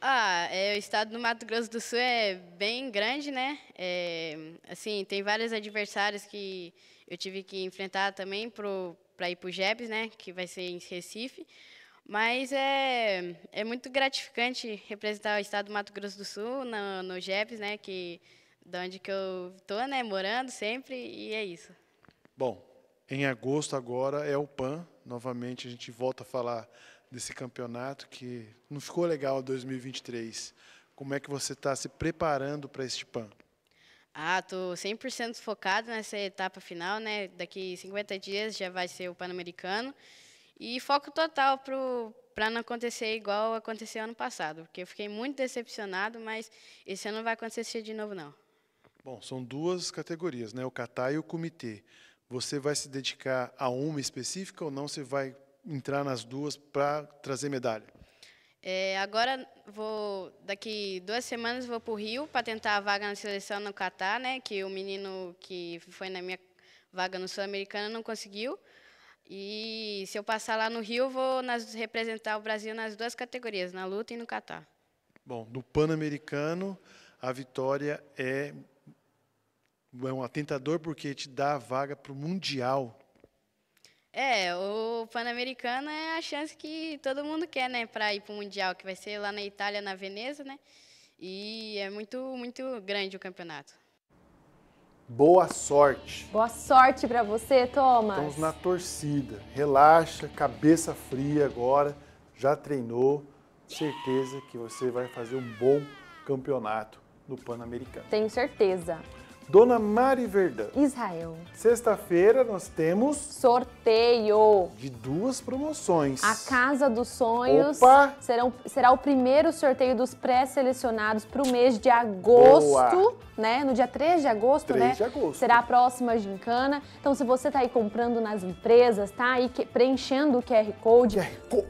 Ah, é, o estado do Mato Grosso do Sul é bem grande, né? É, assim, tem vários adversários que eu tive que enfrentar também para ir para o GEPS, né? Que vai ser em Recife. Mas é, é muito gratificante representar o estado do Mato Grosso do Sul no, no GEPS, né? Que de onde que eu tô, né, morando sempre, e é isso. Bom, em agosto agora é o PAN, novamente a gente volta a falar desse campeonato que não ficou legal 2023. Como é que você está se preparando para este PAN? Ah, tô 100% focado nessa etapa final, né? Daqui 50 dias já vai ser o Pan-Americano. E foco total para não acontecer igual aconteceu ano passado, porque eu fiquei muito decepcionado, mas esse ano não vai acontecer de novo não. Bom, são duas categorias, né? O kata e o comitê. Você vai se dedicar a uma específica ou não? Você vai entrar nas duas para trazer medalha? É, agora vou daqui duas semanas vou para o Rio para tentar a vaga na seleção no Catar, né? Que o menino que foi na minha vaga no Sul-Americano não conseguiu. E se eu passar lá no Rio, vou nas, representar o Brasil nas duas categorias, na luta e no Catar. Bom, no Pan-Americano a vitória é é um atentador porque te dá a vaga para o Mundial. É, o Pan-Americano é a chance que todo mundo quer, né, para ir para o Mundial, que vai ser lá na Itália, na Veneza, né? E é muito, muito grande o campeonato. Boa sorte. Boa sorte para você, Thomas. Estamos na torcida. Relaxa, cabeça fria agora. Já treinou. Certeza que você vai fazer um bom campeonato no Pan-Americano. Tenho certeza. Dona Mari Verdão. Israel. Sexta-feira nós temos sorteio de duas promoções. A Casa dos Sonhos Opa! Serão, será o primeiro sorteio dos pré-selecionados para o mês de agosto, Boa. né? No dia 3 de agosto, 3 né? de agosto. Será a próxima gincana. Então, se você está aí comprando nas empresas, tá aí que- preenchendo o QR Code,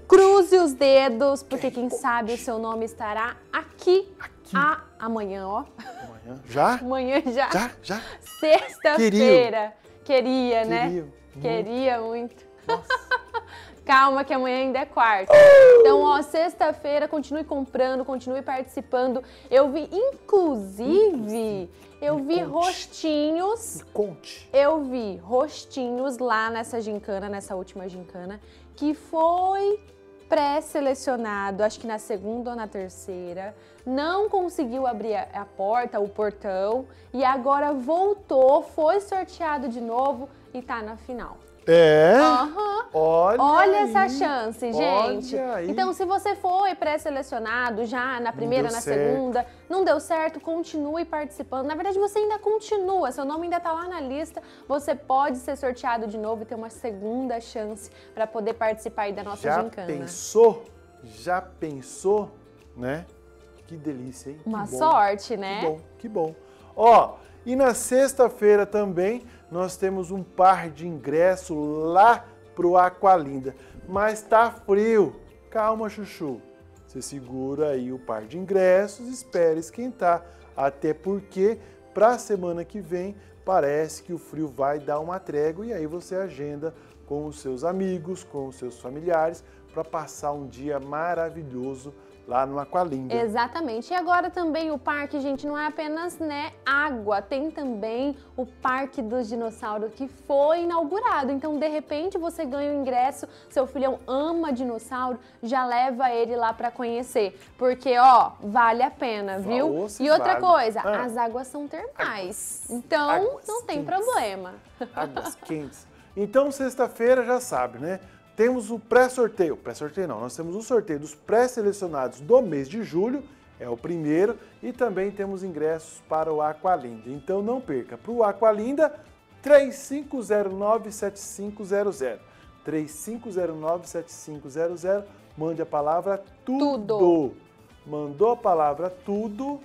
cruze os dedos, porque quem sabe o seu nome estará aqui, A, amanhã, ó. Amanhã. Já? Amanhã já. Já? Já? Sexta-feira. Queria, né? Queria muito. Queria muito. Calma que amanhã ainda é quarta. Então, ó, sexta-feira, continue comprando, continue participando. Eu vi, inclusive, eu vi rostinhos. Conte. Eu vi rostinhos lá nessa gincana, nessa última gincana, que foi pré-selecionado, acho que na segunda ou na terceira, não conseguiu abrir a, porta, o portão, e agora voltou, foi sorteado de novo e tá na final. É? Aham. Olha, Olha essa chance, gente. Então, se você foi pré-selecionado já na primeira, na certo. segunda, não deu certo, continue participando. Na verdade, você ainda continua, seu nome ainda tá lá na lista. Você pode ser sorteado de novo e ter uma segunda chance para poder participar aí da nossa Já gincana. pensou? Já pensou? Né? Que delícia, hein? Uma sorte, né? Que bom, que bom. Ó, e na sexta-feira também nós temos um par de ingresso lá pro Aqualinda. Mas tá frio. Calma, Chuchu. Você segura aí o par de ingressos, espere esquentar. Até porque para a semana que vem parece que o frio vai dar uma trégua e aí você agenda com os seus amigos, com os seus familiares para passar um dia maravilhoso lá no Aqualinda. Exatamente. E agora também o parque, gente, não é apenas né, água, tem também o Parque dos Dinossauros que foi inaugurado. Então, de repente, você ganha o ingresso, seu filhão ama dinossauro, já leva ele lá para conhecer. Porque, ó, vale a pena, viu? E outra vale. coisa, Ah. as águas são termais. Então, águas não tem quentes. problema. águas quentes. Então, sexta-feira já sabe, né? Temos o pré-sorteio. Pré-sorteio não, nós temos o sorteio dos pré-selecionados do mês de julho, é o primeiro, e também temos ingressos para o Aqualinda. Então não perca. Para o Aqualinda, 3509-7500. 3509-7500. Mande a palavra tudo. Mandou a palavra tudo,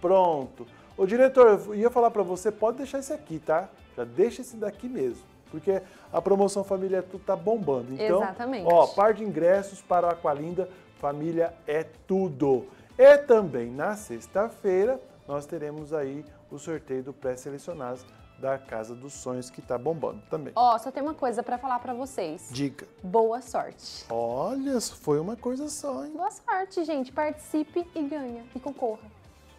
pronto. Ô diretor, eu ia falar para você, pode deixar esse aqui, tá? Já deixa esse daqui mesmo. Porque a promoção Família é Tudo tá bombando. Então, Exatamente. ó, par de ingressos para o Aqualinda, Família é Tudo. E também na sexta-feira nós teremos aí o sorteio do pré-selecionados da Casa dos Sonhos que tá bombando também. Ó, só tem uma coisa para falar para vocês. Dica. Boa sorte. Olha, foi uma coisa só, hein? Boa sorte, gente. Participe e ganha. E concorra.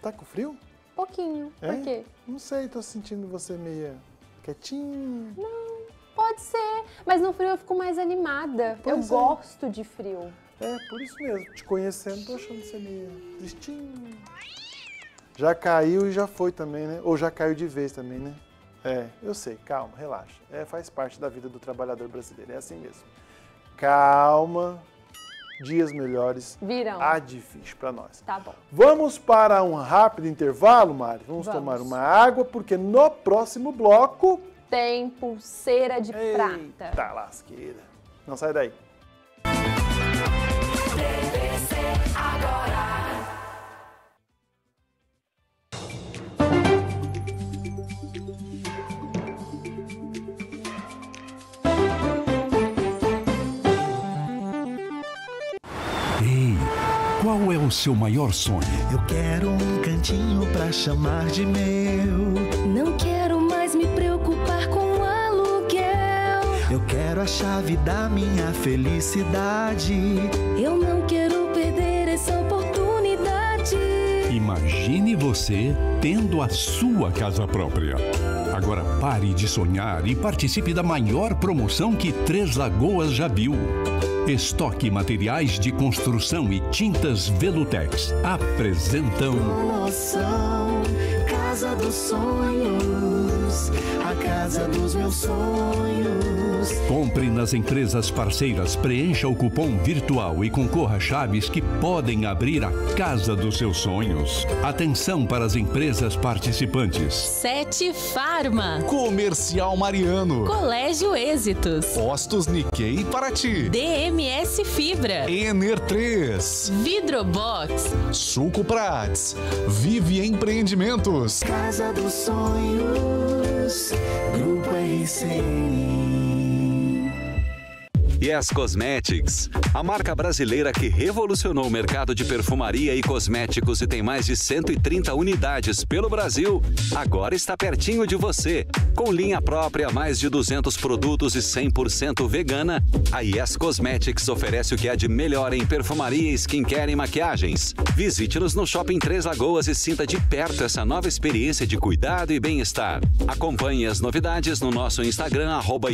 Tá com frio? Pouquinho. É? Por quê? Não sei, tô sentindo você meio quietinho. Não, pode ser. Mas no frio eu fico mais animada. Pois eu é. gosto de frio. É, por isso mesmo. Te conhecendo, tô achando você meio tristinho. Já caiu e já foi também, né? Ou já caiu de vez também, né? É, eu sei, calma, relaxa. É, faz parte da vida do trabalhador brasileiro, é assim mesmo. Calma, dias melhores Virão. há de vir para nós. Tá bom. Vamos para um rápido intervalo, Mari? Vamos, Vamos. tomar uma água, porque no próximo bloco. Tem pulseira de prata. Tá lasqueira. Não sai daí. Ei, qual é o seu maior sonho? Eu quero um cantinho pra chamar de meu. Não quero quero a chave da minha felicidade. Eu não quero perder essa oportunidade. Imagine você tendo a sua casa própria. Agora pare de sonhar e participe da maior promoção que Três Lagoas já viu. Estoque Materiais de Construção e Tintas Velutex apresentam Promoção Casa dos Sonhos. a casa dos meus sonhos. Compre nas empresas parceiras, preencha o cupom virtual e concorra a chaves que podem abrir a casa dos seus sonhos. Atenção para as empresas participantes. Sete Farma. Comercial Mariano. Colégio Êxitos. Postos Nikkei Paraty. DMS Fibra. Ener 3. Vidrobox. Suco Prats. Vive Empreendimentos. Casa dos sonhos, Grupo RCN. Yes Cosmetics, a marca brasileira que revolucionou o mercado de perfumaria e cosméticos e tem mais de 130 unidades pelo Brasil, agora está pertinho de você. Com linha própria, mais de 200 produtos e 100% vegana, a Yes Cosmetics oferece o que há de melhor em perfumaria, skincare e maquiagens. Visite-nos no Shopping Três Lagoas e sinta de perto essa nova experiência de cuidado e bem-estar. Acompanhe as novidades no nosso Instagram, arroba.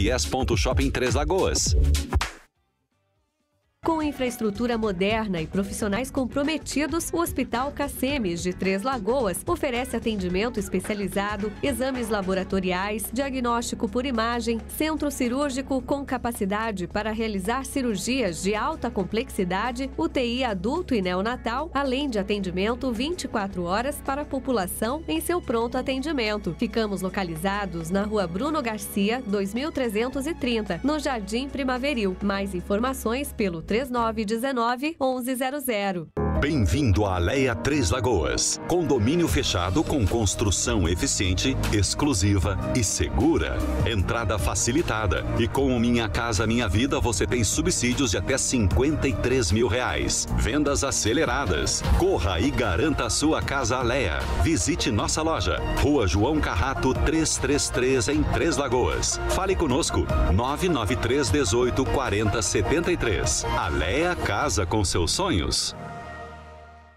Com infraestrutura moderna e profissionais comprometidos, o Hospital Cacemes de Três Lagoas oferece atendimento especializado, exames laboratoriais, diagnóstico por imagem, centro cirúrgico com capacidade para realizar cirurgias de alta complexidade, UTI adulto e neonatal, além de atendimento 24 horas para a população em seu pronto atendimento. Ficamos localizados na Rua Bruno Garcia, 2330, no Jardim Primaveril. Mais informações pelo 3919 1100. Bem-vindo à Aleia Três Lagoas. Condomínio fechado com construção eficiente, exclusiva e segura. Entrada facilitada. E com o Minha Casa Minha Vida você tem subsídios de até 53 mil reais. Vendas aceleradas. Corra e garanta a sua casa Aleia. Visite nossa loja. Rua João Carrato 333 em Três Lagoas. Fale conosco. 993 18 40 73. Aleia Casa com seus sonhos.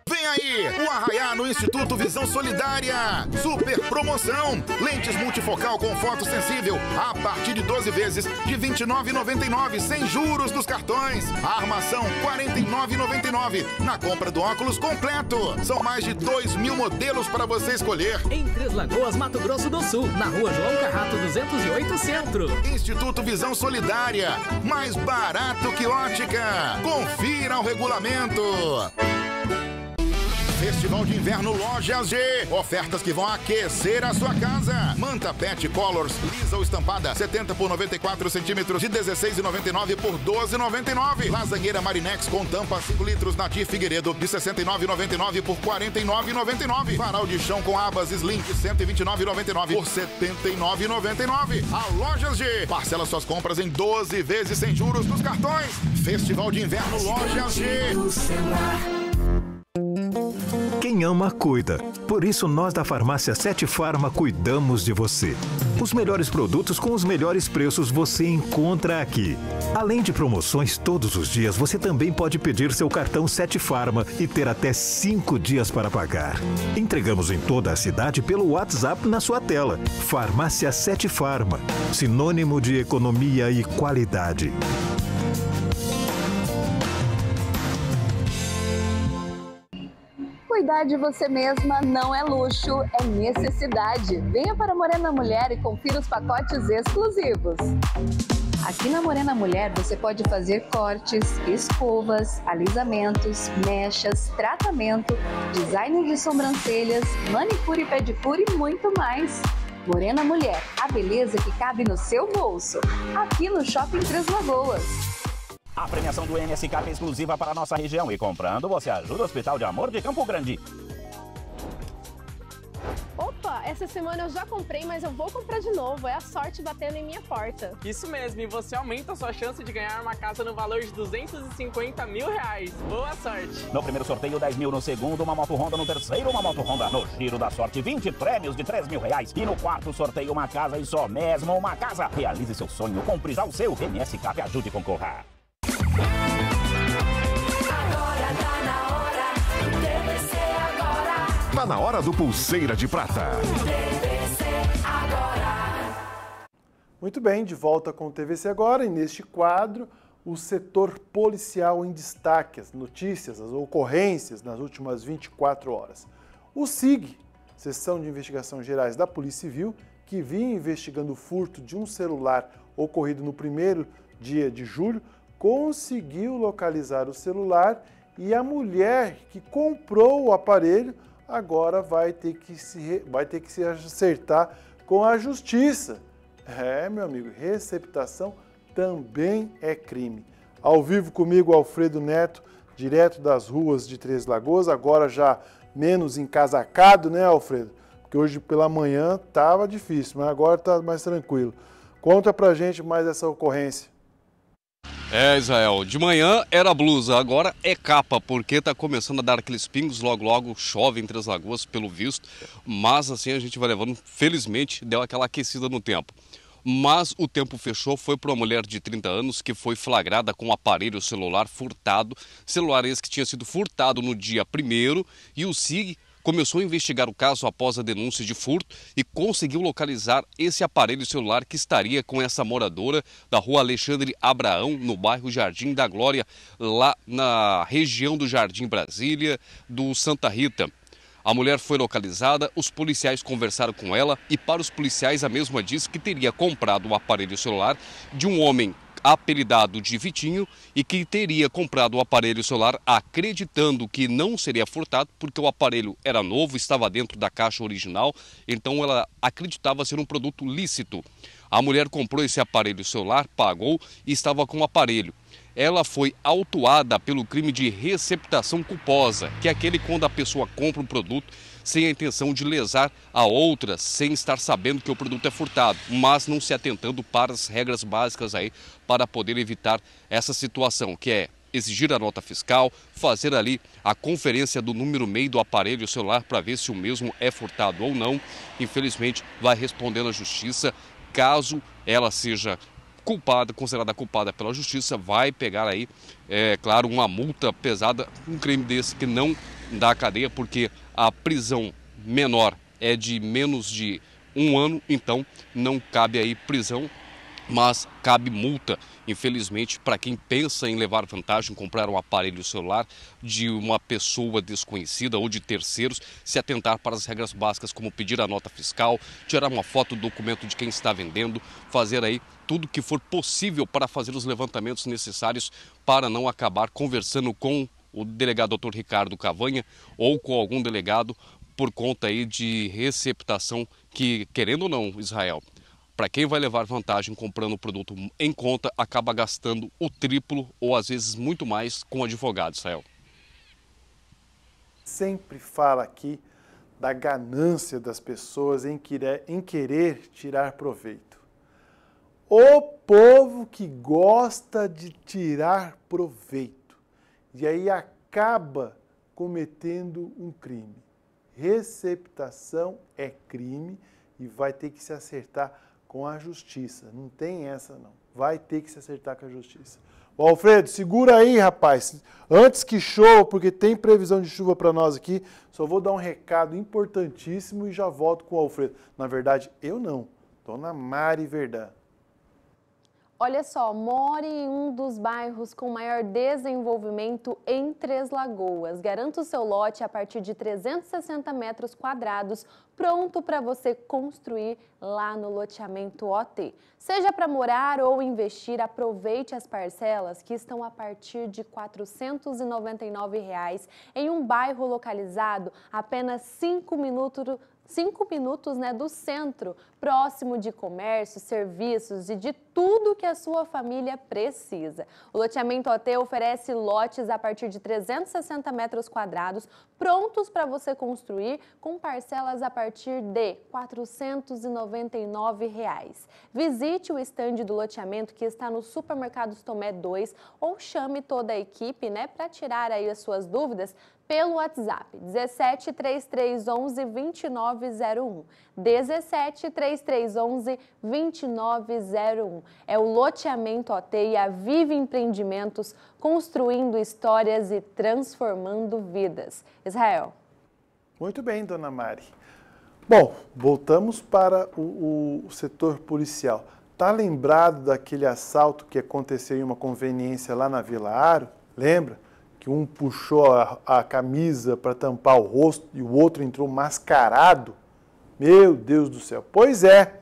Vem aí, o Arraiá no Instituto Visão Solidária. Super promoção. Lentes multifocal com foto sensível a partir de 12 vezes de R$ 29,99 sem juros dos cartões. A armação R$ 49,99 na compra do óculos completo. São mais de 2 mil modelos para você escolher. Em Três Lagoas, Mato Grosso do Sul, na rua João Carrato 208 Centro. Instituto Visão Solidária. Mais barato que ótica. Confira o regulamento. Festival de Inverno Lojas G. Ofertas que vão aquecer a sua casa. Manta Pet Colors, lisa ou estampada, 70 por 94 centímetros, de 16,99 por 12,99. Lasanheira Marinex com tampa 5 litros, Natif Figueiredo, de 69,99 por 49,99. Varal de chão com abas Slink, 129,99 por 79,99. A Lojas G. Parcela suas compras em 12 vezes sem juros nos cartões. Festival de Inverno Lojas G. Quem ama, cuida. Por isso, nós da Farmácia Sete Farma cuidamos de você. Os melhores produtos com os melhores preços você encontra aqui. Além de promoções todos os dias, você também pode pedir seu cartão Sete Farma e ter até cinco dias para pagar. Entregamos em toda a cidade pelo WhatsApp na sua tela. Farmácia Sete Farma. Sinônimo de economia e qualidade. Cuidar de você mesma não é luxo, é necessidade. Venha para Morena Mulher e confira os pacotes exclusivos. Aqui na Morena Mulher você pode fazer cortes, escovas, alisamentos, mechas, tratamento, design de sobrancelhas, manicure e pedicure e muito mais. Morena Mulher, a beleza que cabe no seu bolso. Aqui no Shopping Três Lagoas. A premiação do NSK é exclusiva para a nossa região e comprando você ajuda o Hospital de Amor de Campo Grande. Opa, essa semana eu já comprei, mas eu vou comprar de novo. É a sorte batendo em minha porta. Isso mesmo, e você aumenta a sua chance de ganhar uma casa no valor de 250 mil reais. Boa sorte! No primeiro sorteio, 10 mil. No segundo, uma moto Honda. No terceiro, uma moto Honda. No giro da sorte, 20 prêmios de 3 mil reais. E no quarto sorteio, uma casa e só mesmo uma casa. Realize seu sonho, compre já o seu. MSCap ajude a concorrer. Na hora do Pulseira de Prata. Muito bem, de volta com o TVC agora e neste quadro o setor policial em destaque, as notícias, as ocorrências nas últimas 24 horas. O SIG, Seção de Investigação Gerais da Polícia Civil, que vinha investigando o furto de um celular ocorrido no primeiro dia de julho, conseguiu localizar o celular e a mulher que comprou o aparelho agora vai ter que se, vai ter que se acertar com a justiça. É, meu amigo, receptação também é crime. Ao vivo comigo, Alfredo Neto, direto das ruas de Três Lagoas, agora já menos encasacado, né, Alfredo? Porque hoje pela manhã estava difícil, mas agora está mais tranquilo. Conta pra gente mais essa ocorrência. É, Israel, de manhã era blusa, agora é capa, porque tá começando a dar aqueles pingos, logo logo chove entre as lagoas, pelo visto, mas assim a gente vai levando, felizmente deu aquela aquecida no tempo. Mas o tempo fechou, foi para uma mulher de 30 anos que foi flagrada com um aparelho celular furtado, celular esse que tinha sido furtado no dia primeiro e o SIG começou a investigar o caso após a denúncia de furto e conseguiu localizar esse aparelho celular que estaria com essa moradora da rua Alexandre Abraão, no bairro Jardim da Glória, lá na região do Jardim Brasília, do Santa Rita. A mulher foi localizada, os policiais conversaram com ela e, para os policiais, a mesma disse que teria comprado o aparelho celular de um homem apelidado de Vitinho e que teria comprado o aparelho celular acreditando que não seria furtado porque o aparelho era novo, estava dentro da caixa original, então ela acreditava ser um produto lícito. A mulher comprou esse aparelho celular, pagou e estava com o aparelho. Ela foi autuada pelo crime de receptação culposa, que é aquele quando a pessoa compra um produto sem a intenção de lesar a outra, sem estar sabendo que o produto é furtado, mas não se atentando para as regras básicas aí para poder evitar essa situação, que é exigir a nota fiscal, fazer ali a conferência do número meio do aparelho celular para ver se o mesmo é furtado ou não. Infelizmente, vai responder na justiça. Caso ela seja culpada, considerada culpada pela justiça, vai pegar aí, é claro, uma multa pesada, um crime desse que não dá cadeia, porque a prisão menor é de menos de um ano, então não cabe aí prisão, mas cabe multa, infelizmente, para quem pensa em levar vantagem, comprar um aparelho celular de uma pessoa desconhecida ou de terceiros, se atentar para as regras básicas como pedir a nota fiscal, tirar uma foto do documento de quem está vendendo, fazer aí tudo que for possível para fazer os levantamentos necessários para não acabar conversando com o delegado doutor Ricardo Cavanha ou com algum delegado por conta aí de receptação que, querendo ou não, Israel, para quem vai levar vantagem comprando o produto em conta, acaba gastando o triplo ou às vezes muito mais com advogado, Israel. Sempre fala aqui da ganância das pessoas em querer, em querer tirar proveito. O povo que gosta de tirar proveito e aí acaba cometendo um crime. Receptação é crime e vai ter que se acertar com a justiça. Não tem essa não. Vai ter que se acertar com a justiça. Ô, Alfredo, segura aí, rapaz. Antes que chova, porque tem previsão de chuva para nós aqui, só vou dar um recado importantíssimo e já volto com o Alfredo. Na verdade, eu não. Dona Mari Verdão. Olha só, more em um dos bairros com maior desenvolvimento em Três Lagoas. Garanta o seu lote a partir de 360 metros quadrados, pronto para você construir lá no loteamento OT. Seja para morar ou investir, aproveite as parcelas que estão a partir de 499 reais, em um bairro localizado apenas 5 minutos cinco minutos né, do centro, próximo de comércio, serviços e de tudo que a sua família precisa. O loteamento OT oferece lotes a partir de 360 metros quadrados, prontos para você construir, com parcelas a partir de 499 reais. Visite o estande do loteamento que está no Supermercados Tomé 2 ou chame toda a equipe né, para tirar aí as suas dúvidas pelo WhatsApp 17 3311 2901. 17 3311 2901. É o loteamento OT e a Vive Empreendimentos construindo histórias e transformando vidas. Israel. Muito bem, dona Mari. Bom, voltamos para o, o setor policial. Tá lembrado daquele assalto que aconteceu em uma conveniência lá na Vila Aro? Lembra? que um puxou a, a camisa para tampar o rosto e o outro entrou mascarado. Meu Deus do céu. Pois é,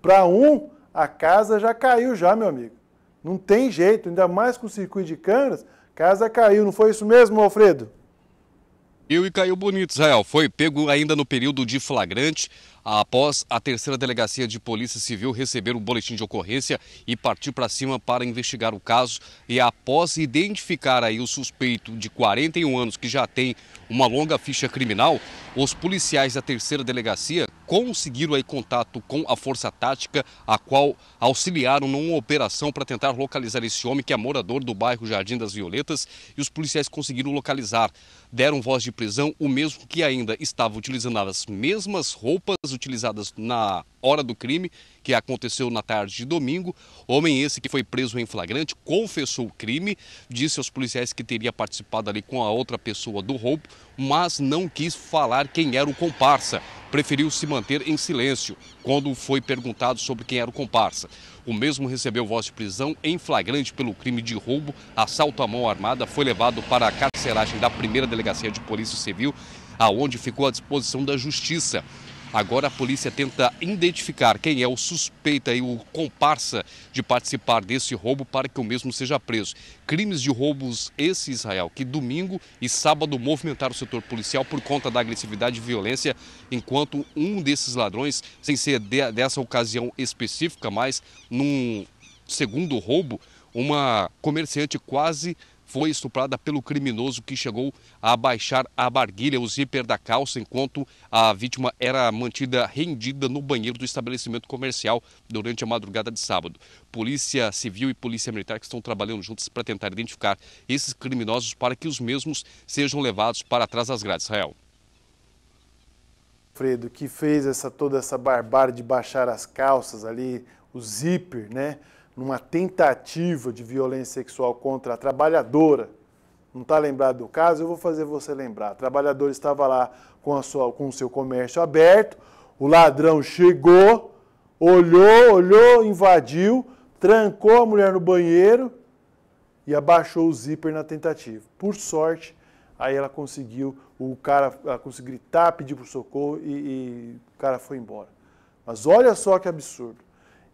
para um, a casa já caiu já, meu amigo. Não tem jeito, ainda mais com o circuito de câmeras, casa caiu. Não foi isso mesmo, Alfredo? E caiu bonito, Israel. Foi pego ainda no período de flagrante após a terceira delegacia de Polícia Civil receber o boletim de ocorrência e partir para cima para investigar o caso. E após identificar aí o suspeito de 41 anos que já tem uma longa ficha criminal, os policiais da terceira delegacia conseguiram aí contato com a força tática, a qual auxiliaram numa operação para tentar localizar esse homem que é morador do bairro Jardim das Violetas e os policiais conseguiram localizar. Deram voz de prisão, o mesmo que ainda estava utilizando as mesmas roupas utilizadas na hora do crime, que aconteceu na tarde de domingo. Homem esse que foi preso em flagrante, confessou o crime, disse aos policiais que teria participado ali com a outra pessoa do roubo, mas não quis falar quem era o comparsa. Preferiu se manter em silêncio quando foi perguntado sobre quem era o comparsa. O mesmo recebeu voz de prisão em flagrante pelo crime de roubo, assalto à mão armada, foi levado para a carceragem da primeira delegacia de Polícia Civil, aonde ficou à disposição da Justiça. Agora a polícia tenta identificar quem é o suspeito e o comparsa de participar desse roubo para que o mesmo seja preso. Crimes de roubos esse Israel que domingo e sábado movimentaram o setor policial por conta da agressividade e violência, enquanto um desses ladrões, sem ser de, dessa ocasião específica, mas num segundo roubo, uma comerciante quase foi estuprada pelo criminoso que chegou a baixar a barguilha, o zíper da calça, enquanto a vítima era mantida rendida no banheiro do estabelecimento comercial durante a madrugada de sábado. Polícia Civil e Polícia Militar que estão trabalhando juntos para tentar identificar esses criminosos para que os mesmos sejam levados para trás das grades. Israel. Fredo, que fez essa, toda essa barbárie de baixar as calças ali, o zíper, né? Numa tentativa de violência sexual contra a trabalhadora, não está lembrado do caso, eu vou fazer você lembrar. A trabalhadora estava lá com, a sua, com o seu comércio aberto, o ladrão chegou, olhou, olhou, invadiu, trancou a mulher no banheiro e abaixou o zíper na tentativa. Por sorte, aí ela conseguiu, o cara ela conseguiu gritar, pedir por socorro e, e o cara foi embora. Mas olha só que absurdo.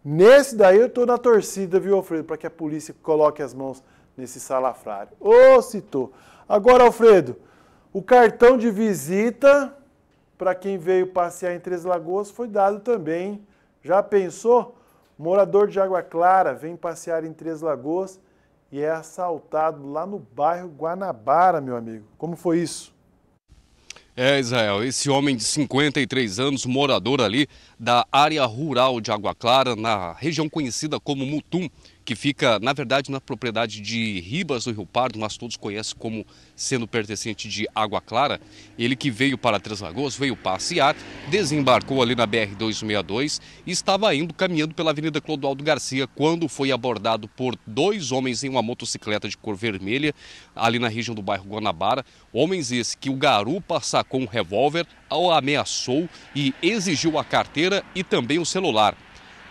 Nesse daí eu estou na torcida, viu, Alfredo, para que a polícia coloque as mãos nesse salafrário. Ô, oh, citou. Agora, Alfredo, o cartão de visita para quem veio passear em Três Lagoas foi dado também. Já pensou? Morador de Água Clara vem passear em Três Lagoas e é assaltado lá no bairro Guanabara, meu amigo. Como foi isso? É, Israel, esse homem de 53 anos, morador ali da área rural de Água Clara, na região conhecida como Mutum, que fica, na verdade, na propriedade de Ribas do Rio Pardo, mas todos conhecem como sendo pertencente de Água Clara. Ele que veio para Três Lagoas, veio passear, desembarcou ali na BR-262 e estava indo caminhando pela Avenida Clodoaldo Garcia quando foi abordado por dois homens em uma motocicleta de cor vermelha, ali na região do bairro Guanabara. Homens esses que o garupa sacou um revólver, o ameaçou e exigiu a carteira e também o celular.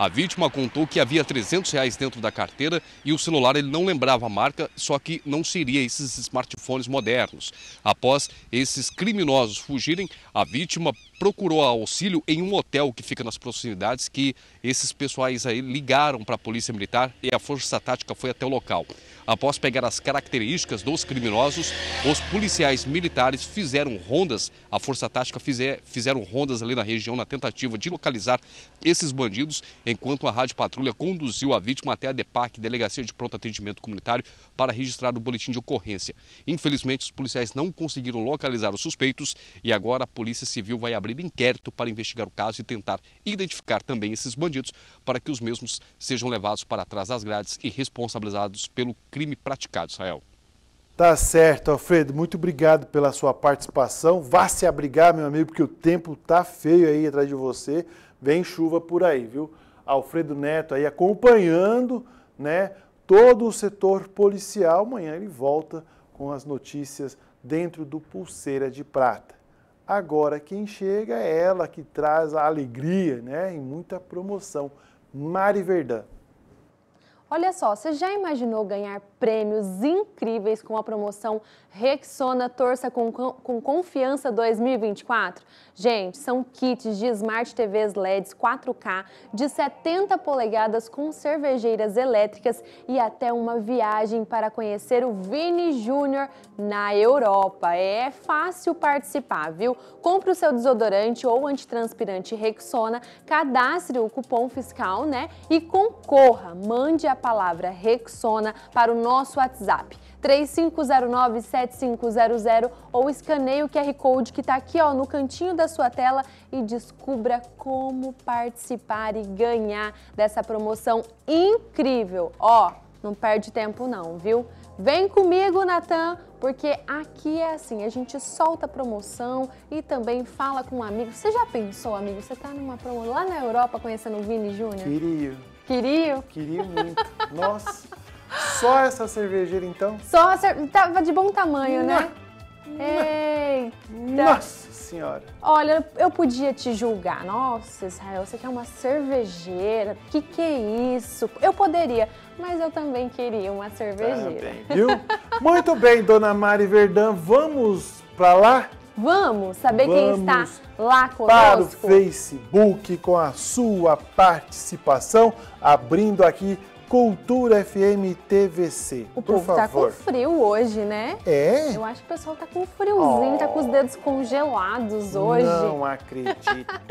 A vítima contou que havia 300 reais dentro da carteira e o celular ele não lembrava a marca, só que não seria esses smartphones modernos. Após esses criminosos fugirem, a vítima procurou auxílio em um hotel que fica nas proximidades que esses pessoais aí ligaram para a polícia militar e a força tática foi até o local. Após pegar as características dos criminosos, os policiais militares fizeram rondas, a força tática fizer, fizeram rondas ali na região na tentativa de localizar esses bandidos, enquanto a rádio patrulha conduziu a vítima até a DEPAC, Delegacia de Pronto Atendimento Comunitário, para registrar o boletim de ocorrência. Infelizmente, os policiais não conseguiram localizar os suspeitos e agora a Polícia Civil vai abrir inquérito para investigar o caso e tentar identificar também esses bandidos para que os mesmos sejam levados para trás das grades e responsabilizados pelo crime praticado, Israel. Tá certo, Alfredo. Muito obrigado pela sua participação. Vá se abrigar, meu amigo, porque o tempo tá feio aí atrás de você. Vem chuva por aí, viu? Alfredo Neto aí acompanhando, né, todo o setor policial. Amanhã ele volta com as notícias dentro do Pulseira de Prata. Agora quem chega é ela que traz a alegria, né, em muita promoção. Mari Verdão. Olha só, você já imaginou ganhar prêmios incríveis com a promoção Rexona Torça com, com Confiança 2024? Gente, são kits de Smart TVs LEDs 4K de 70 polegadas com cervejeiras elétricas e até uma viagem para conhecer o Vini Júnior na Europa. É fácil participar, viu? Compre o seu desodorante ou antitranspirante Rexona, cadastre o cupom fiscal, né? E concorra. Mande a palavra Rexona para o nosso WhatsApp 3509-7500 ou escaneie o QR Code que está aqui ó, no cantinho da sua tela e descubra como participar e ganhar dessa promoção incrível. Ó, não perde tempo não, viu? Vem comigo, Natan, porque aqui é assim, a gente solta promoção e também fala com um amigo. Você já pensou, amigo, você tá numa promoção lá na Europa conhecendo o Vini Júnior? Queria. Queria? Queria muito. Nossa. Só essa cervejeira então? Só a cer... tava de bom tamanho, né? Eita. Nossa senhora. Olha, eu podia te julgar. Nossa, Israel, você quer uma cervejeira? Que que é isso? Eu poderia, mas eu também queria uma cervejeira. Tá bem, viu? Muito bem, dona Mari Verdão, vamos pra lá? Vamos saber Vamos quem está lá conosco? Para o Facebook com a sua participação, abrindo aqui Cultura FM TVC. O Por povo favor. tá com frio hoje, né? É? Eu acho que o pessoal tá com friozinho, Oh. tá com os dedos congelados hoje. Não acredito.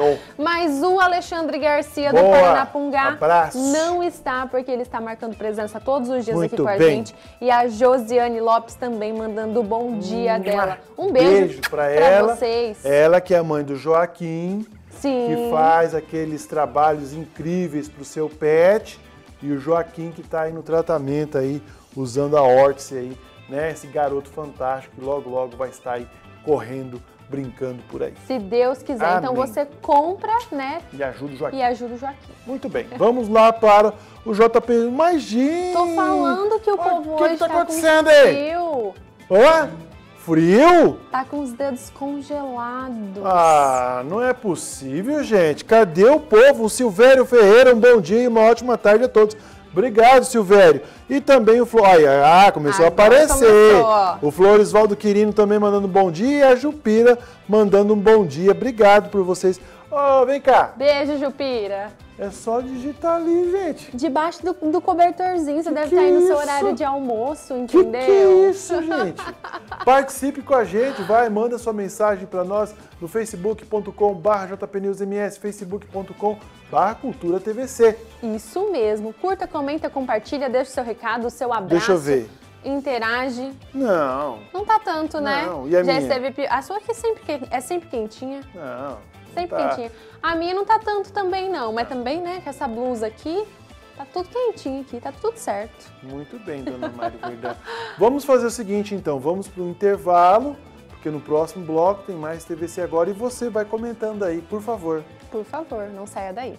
Mas o Alexandre Garcia do Boa. Paranapungá Abraço. não está, porque ele está marcando presença todos os dias Muito aqui com a bem. gente. E a Josiane Lopes também mandando o bom dia dela. Um beijo, Beijo pra ela. vocês. Ela que é a mãe do Joaquim, Sim. que faz aqueles trabalhos incríveis pro seu pet. E o Joaquim que tá aí no tratamento aí, usando a órtice aí, né? Esse garoto fantástico que logo, logo vai estar aí correndo, brincando por aí. Se Deus quiser. Então Amém. você compra, né? E ajuda o Joaquim. E ajuda o Joaquim. Muito bem, vamos lá para o JP. Gente! Tô falando que o povo o que hoje que tá tá acontecendo aí? Ó, frio? Tá com os dedos congelados. Ah, não é possível, gente. Cadê o povo? O Silvério Ferreira, um bom dia e uma ótima tarde a todos. Obrigado, Silvério. E também o Flor. Ah, começou a Agora aparecer. começou. O Floresvaldo Quirino também mandando um bom dia. E a Jupira mandando um bom dia. Obrigado por vocês. Ô, vem cá. Beijo, Jupira. É só digitar ali, gente. Debaixo do, do cobertorzinho, você deve que estar aí no seu isso? horário de almoço, Que entendeu? que é isso, gente? Participe com a gente, vai, manda sua mensagem para nós no facebook.com.br jpnewsms, facebook.com.br cultura tvc. Isso mesmo. Curta, comenta, compartilha, deixa o seu recado, o seu abraço. Deixa eu ver. Interage. Não, Não tá tanto, né? Não, e a Já minha? esteve pi- A sua aqui é sempre, que- é sempre quentinha. não. Sempre tá. quentinha. A minha não tá tanto também, não. Mas também, né, com essa blusa aqui, tá tudo quentinho aqui, tá tudo certo. Muito bem, dona Mari Verdão. Vamos fazer o seguinte, então, vamos para o intervalo, porque no próximo bloco tem mais TVC agora e você vai comentando aí, por favor. Por favor, não saia daí.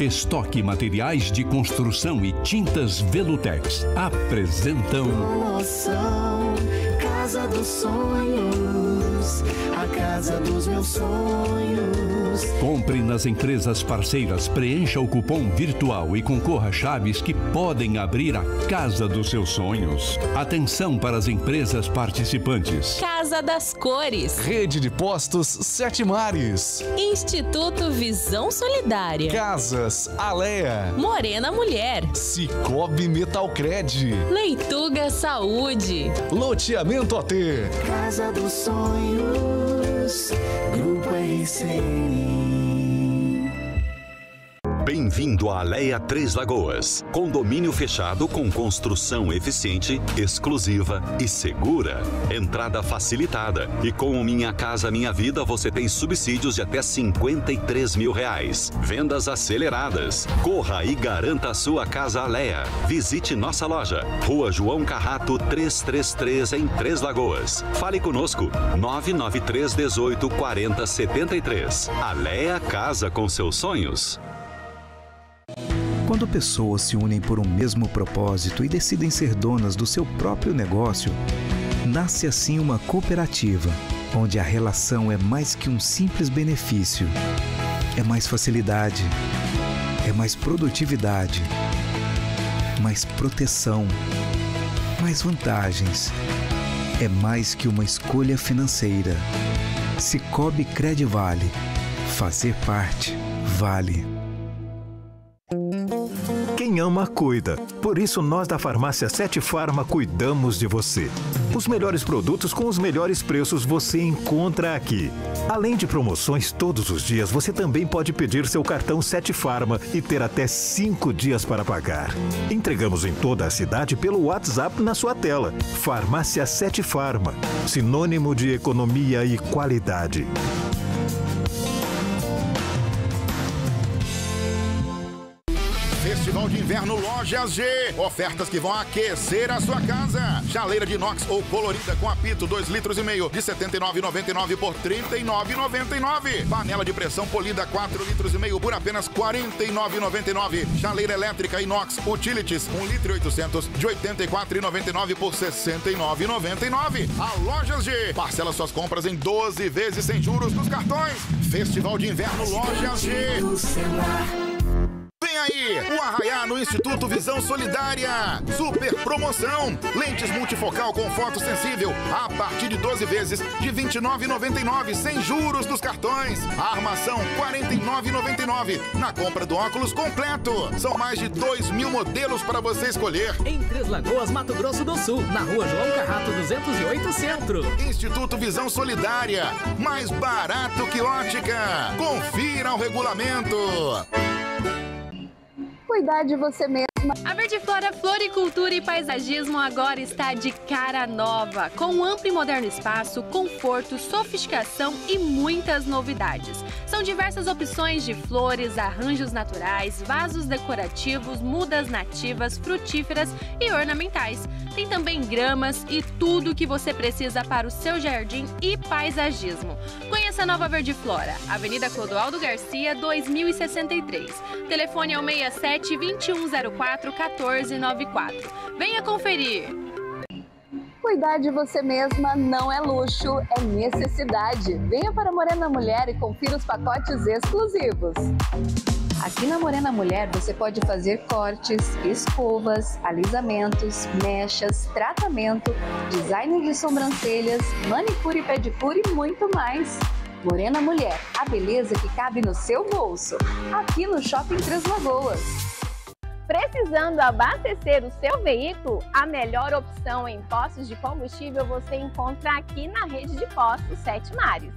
Estoque Materiais de Construção e Tintas Velutex apresentam Promoção Casa dos Sonhos. A casa dos meus sonhos. Compre nas empresas parceiras, preencha o cupom virtual e concorra a chaves que podem abrir a casa dos seus sonhos. Atenção para as empresas participantes. Casa das Cores. Rede de Postos Sete Mares. Instituto Visão Solidária. Casas Alea. Morena Mulher. Cicobi Metalcred. Leituga Saúde. Loteamento AT. Casa dos Sonhos. Grupo RCN. Bem-vindo à Aleia Três Lagoas. Condomínio fechado com construção eficiente, exclusiva e segura. Entrada facilitada. E com o Minha Casa Minha Vida você tem subsídios de até 53 mil reais. Vendas aceleradas. Corra e garanta a sua casa Aleia. Visite nossa loja. Rua João Carrato 333 em Três Lagoas. Fale conosco. 993 18 40 73. Aleia Casa com seus sonhos. Quando pessoas se unem por um mesmo propósito e decidem ser donas do seu próprio negócio, nasce assim uma cooperativa, onde a relação é mais que um simples benefício. É mais facilidade, é mais produtividade, mais proteção, mais vantagens. É mais que uma escolha financeira. Cicobi Credivale. Fazer parte vale. Ama, cuida. Por isso, nós da Farmácia Sete Farma cuidamos de você. Os melhores produtos com os melhores preços você encontra aqui. Além de promoções todos os dias, você também pode pedir seu cartão Sete Farma e ter até cinco dias para pagar. Entregamos em toda a cidade pelo WhatsApp na sua tela. Farmácia Sete Farma. Sinônimo de economia e qualidade. Inverno Lojas G. Ofertas que vão aquecer a sua casa. Chaleira de inox ou colorida com apito 2 litros e meio de R$ 79,99 por R$ 39,99. Panela de pressão polida 4 litros e meio por apenas R$ 49,99. Chaleira elétrica inox Utilities 1 litro e 800 de R$ 84,99 por R$ 69,99. A Lojas G. Parcela suas compras em 12 vezes sem juros nos cartões. Festival de Inverno Lojas G. Vem aí, o Arraiá no Instituto Visão Solidária. Super promoção. Lentes multifocal com foto sensível a partir de 12 vezes de R$ 29,99 sem juros dos cartões. A armação R$ 49,99 na compra do óculos completo. São mais de 2 mil modelos para você escolher. Em Três Lagoas, Mato Grosso do Sul, na rua João Carrato 208 Centro. Instituto Visão Solidária. Mais barato que ótica. Confira o regulamento. Cuidar de você. A Verdiflora Floricultura e Paisagismo agora está de cara nova, com um amplo e moderno espaço, conforto, sofisticação e muitas novidades. São diversas opções de flores, arranjos naturais, vasos decorativos, mudas nativas, frutíferas e ornamentais. Tem também gramas e tudo o que você precisa para o seu jardim e paisagismo. Conheça a nova Verdiflora, Avenida Clodoaldo Garcia, 2063. Telefone é o 67 2104 1494. Venha conferir! Cuidar de você mesma não é luxo, é necessidade. Venha para Morena Mulher e confira os pacotes exclusivos. Aqui na Morena Mulher você pode fazer cortes, escovas, alisamentos, mechas, tratamento, design de sobrancelhas, manicure e pedicure e muito mais. Morena Mulher, a beleza que cabe no seu bolso. Aqui no Shopping Três Lagoas. Precisando abastecer o seu veículo, a melhor opção em postos de combustível você encontra aqui na rede de postos Sete Mares.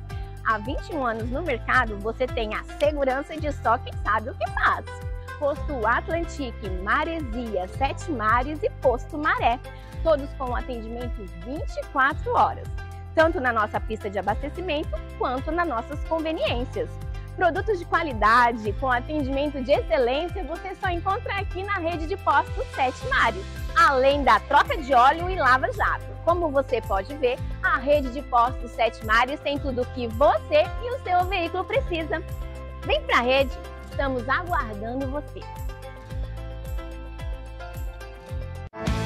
Há 21 anos no mercado, você tem a segurança de só quem sabe o que faz. Posto Atlantique, Maresia, Sete Mares e Posto Maré, todos com atendimento 24 horas, tanto na nossa pista de abastecimento quanto nas nossas conveniências. Produtos de qualidade, com atendimento de excelência, você só encontra aqui na rede de postos Sete Mares, além da troca de óleo e lava-jato. Como você pode ver, a rede de postos Sete Mares tem tudo o que você e o seu veículo precisa. Vem pra rede, estamos aguardando você.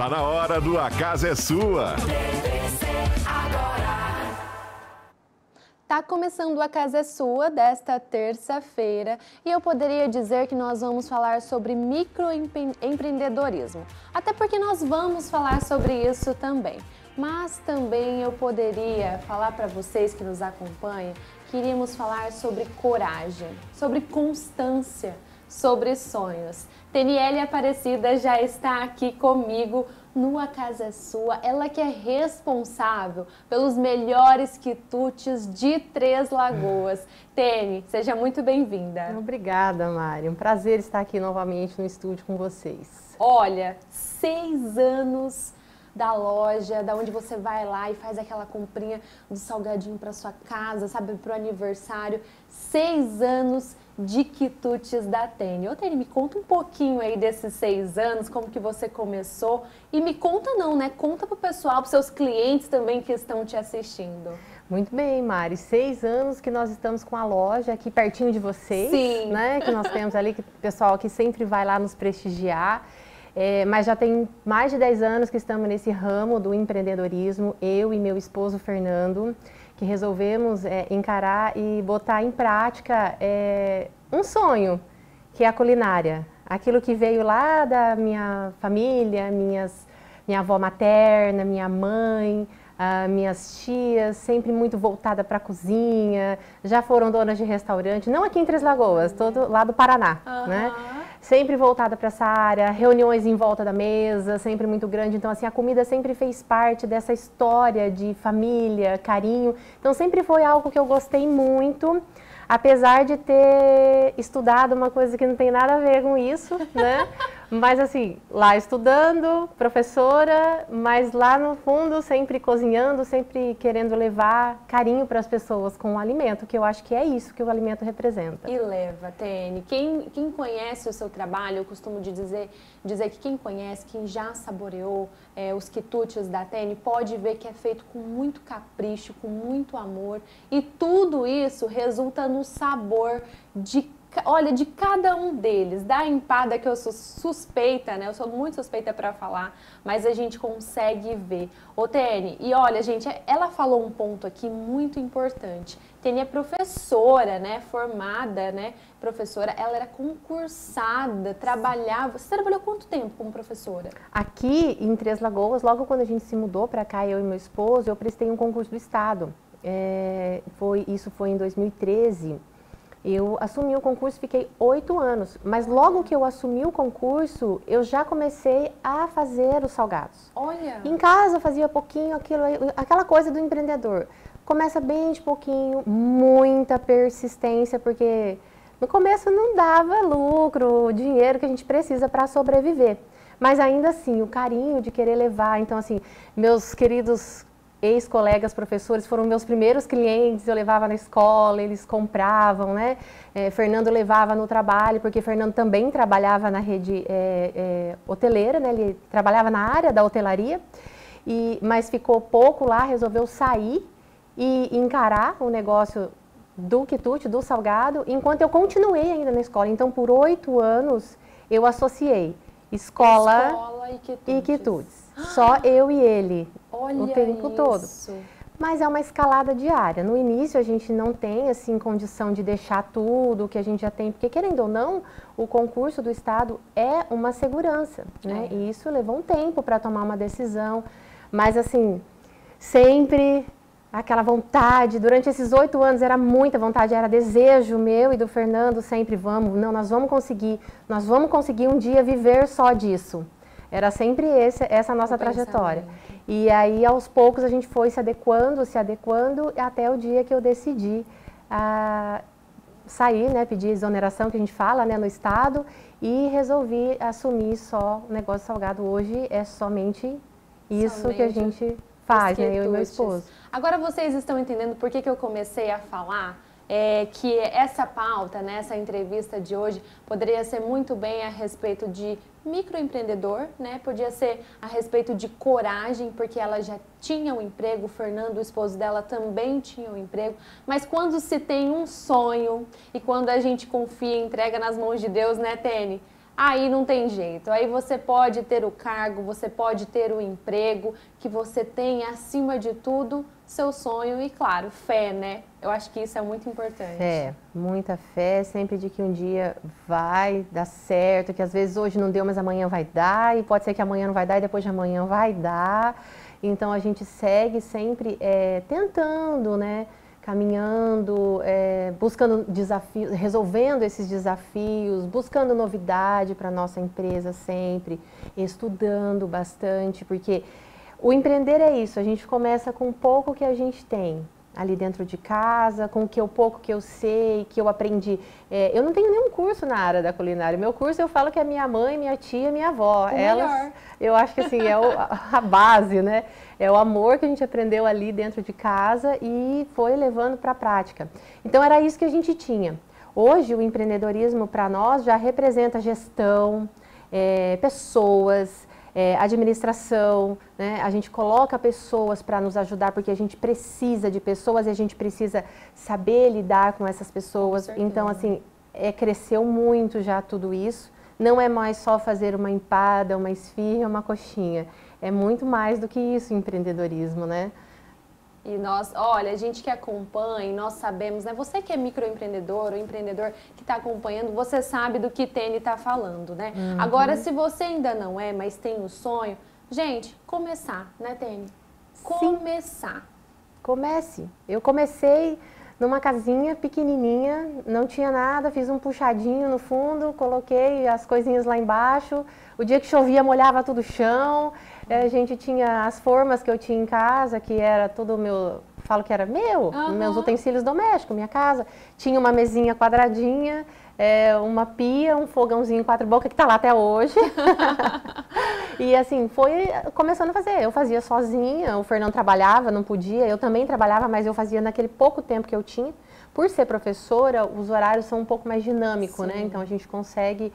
Tá na hora do A Casa é Sua. Tá começando a Casa é Sua desta terça-feira e eu poderia dizer que nós vamos falar sobre microempreendedorismo. Até porque nós vamos falar sobre isso também. Mas também eu poderia falar para vocês que nos acompanham que iríamos falar sobre coragem, sobre constância, sobre sonhos. Teniele Aparecida já está aqui comigo no A Casa é Sua, ela que é responsável pelos melhores quitutes de Três Lagoas. Tene, seja muito bem-vinda. Obrigada, Mari. Um prazer estar aqui novamente no estúdio com vocês. Olha, seis anos da loja, da onde você vai lá e faz aquela comprinha do salgadinho para sua casa, sabe, para o aniversário. Seis anos de quitutes da Tene. Ô Tene, me conta um pouquinho aí desses seis anos, como que você começou. E me conta não, né? Conta pro pessoal, pros seus clientes também que estão te assistindo. Muito bem, Mari. Seis anos que nós estamos com a loja aqui pertinho de vocês. Sim. Né? Que nós temos ali, que o pessoal que sempre vai lá nos prestigiar. É, mas já tem mais de 10 anos que estamos nesse ramo do empreendedorismo, eu e meu esposo Fernando, que resolvemos é, encarar e botar em prática é, um sonho, que é a culinária. Aquilo que veio lá da minha família, minhas, minha avó materna, minha mãe, Uh, minhas tias, sempre muito voltada para a cozinha, já foram donas de restaurante, não aqui em Três Lagoas, todo lá do Paraná, uhum. né? Sempre voltada para essa área, reuniões em volta da mesa, sempre muito grande. Então, assim, a comida sempre fez parte dessa história de família, carinho. Então, sempre foi algo que eu gostei muito apesar de ter estudado uma coisa que não tem nada a ver com isso, né? Mas assim, lá estudando, professora, mas lá no fundo sempre cozinhando, sempre querendo levar carinho para as pessoas com o alimento, que eu acho que é isso que o alimento representa. E leva, Tene. Quem, quem conhece o seu trabalho, eu costumo dizer, dizer que quem conhece, quem já saboreou é, os quitutes da Tene, pode ver que é feito com muito capricho, com muito amor. E tudo isso resulta no sabor de olha, de cada um deles, da empada que eu sou suspeita, né? Eu sou muito suspeita para falar, mas a gente consegue ver. Ô, Tene, e olha, gente, ela falou um ponto aqui muito importante. Tene é professora, né? Formada, né? Professora, ela era concursada, trabalhava. Você trabalhou quanto tempo como professora? Aqui em Três Lagoas, logo quando a gente se mudou para cá, eu e meu esposo, eu prestei um concurso do Estado. É, foi, isso foi em 2013. Eu assumi o concurso, fiquei oito anos, mas logo que eu assumi o concurso, eu já comecei a fazer os salgados. Olha! Em casa eu fazia pouquinho, aquilo, aquela coisa do empreendedor. Começa bem de pouquinho, muita persistência, porque no começo não dava lucro, o dinheiro que a gente precisa para sobreviver. Mas ainda assim, o carinho de querer levar. Então, assim, meus queridos ex-colegas professores foram meus primeiros clientes, eu levava na escola, eles compravam, né? É, Fernando levava no trabalho, porque Fernando também trabalhava na rede é, é, hoteleira, né? Ele trabalhava na área da hotelaria, e, mas ficou pouco lá, resolveu sair e encarar o negócio do quitute, do salgado, enquanto eu continuei ainda na escola. Então, por oito anos, eu associei escola, escola e quitutes. E quitutes. Só eu e ele Olha o tempo isso. todo. Mas é uma escalada diária. No início a gente não tem assim condição de deixar tudo que a gente já tem, porque querendo ou não, o concurso do estado é uma segurança, né? É. E isso levou um tempo para tomar uma decisão. Mas assim, sempre aquela vontade. Durante esses oito anos era muita vontade, era desejo meu e do Fernando sempre vamos, não, nós vamos conseguir, nós vamos conseguir um dia viver só disso. Era sempre esse, essa nossa trajetória. E aí, aos poucos, a gente foi se adequando, se adequando, até o dia que eu decidi ah, sair, né, pedir exoneração, que a gente fala, né, no Estado, e resolvi assumir só o negócio salgado. Hoje é somente isso Somente que a gente faz, né, eu e meu esposo. Agora vocês estão entendendo por que, que eu comecei a falar é, que essa pauta, né, essa entrevista de hoje, poderia ser muito bem a respeito de microempreendedor, né? Podia ser a respeito de coragem, porque ela já tinha um emprego, o Fernando, o esposo dela, também tinha um emprego. Mas quando se tem um sonho e quando a gente confia entrega nas mãos de Deus, né, Tene? Aí não tem jeito. Aí você pode ter o cargo, você pode ter o emprego, que você tem acima de tudo seu sonho e, claro, fé, né? Eu acho que isso é muito importante. Fé, muita fé, sempre de que um dia vai dar certo, que às vezes hoje não deu, mas amanhã vai dar, e pode ser que amanhã não vai dar e depois de amanhã vai dar. Então a gente segue sempre é, tentando, né? Caminhando, é, buscando desafios, resolvendo esses desafios, buscando novidade para nossa empresa sempre, estudando bastante, porque o empreender é isso, a gente começa com pouco que a gente tem ali dentro de casa, com o que eu pouco que eu sei, que eu aprendi. É, eu não tenho nenhum curso na área da culinária. Meu curso eu falo que é minha mãe, minha tia, minha avó. O Elas, melhor. eu acho que assim é o, a base, né? É o amor que a gente aprendeu ali dentro de casa e foi levando para a prática. Então era isso que a gente tinha. Hoje o empreendedorismo para nós já representa gestão, é, pessoas, é, administração, né? a gente coloca pessoas para nos ajudar porque a gente precisa de pessoas e a gente precisa saber lidar com essas pessoas. então, assim, é, cresceu muito já tudo isso. Não é mais só fazer uma empada, uma esfirra, uma coxinha. É muito mais do que isso empreendedorismo, né? E nós, olha, a gente que acompanha, nós sabemos, né? Você que é microempreendedor ou empreendedor que está acompanhando, você sabe do que Tene está falando, né? Uhum. Agora, se você ainda não é, mas tem um sonho, gente, começar, né, Tene? Começar. Comece. Eu comecei numa casinha pequenininha, não tinha nada, fiz um puxadinho no fundo, coloquei as coisinhas lá embaixo. O dia que chovia molhava tudo o chão. A gente tinha as formas que eu tinha em casa, que era tudo meu, falo que era meu, Aham. meus utensílios domésticos, minha casa. Tinha uma mesinha quadradinha, é, uma pia, um fogãozinho quatro bocas que está lá até hoje. e assim, foi começando a fazer. Eu fazia sozinha, o Fernando trabalhava, não podia, eu também trabalhava, mas eu fazia naquele pouco tempo que eu tinha. Por ser professora, os horários são um pouco mais dinâmicos, né? Então a gente consegue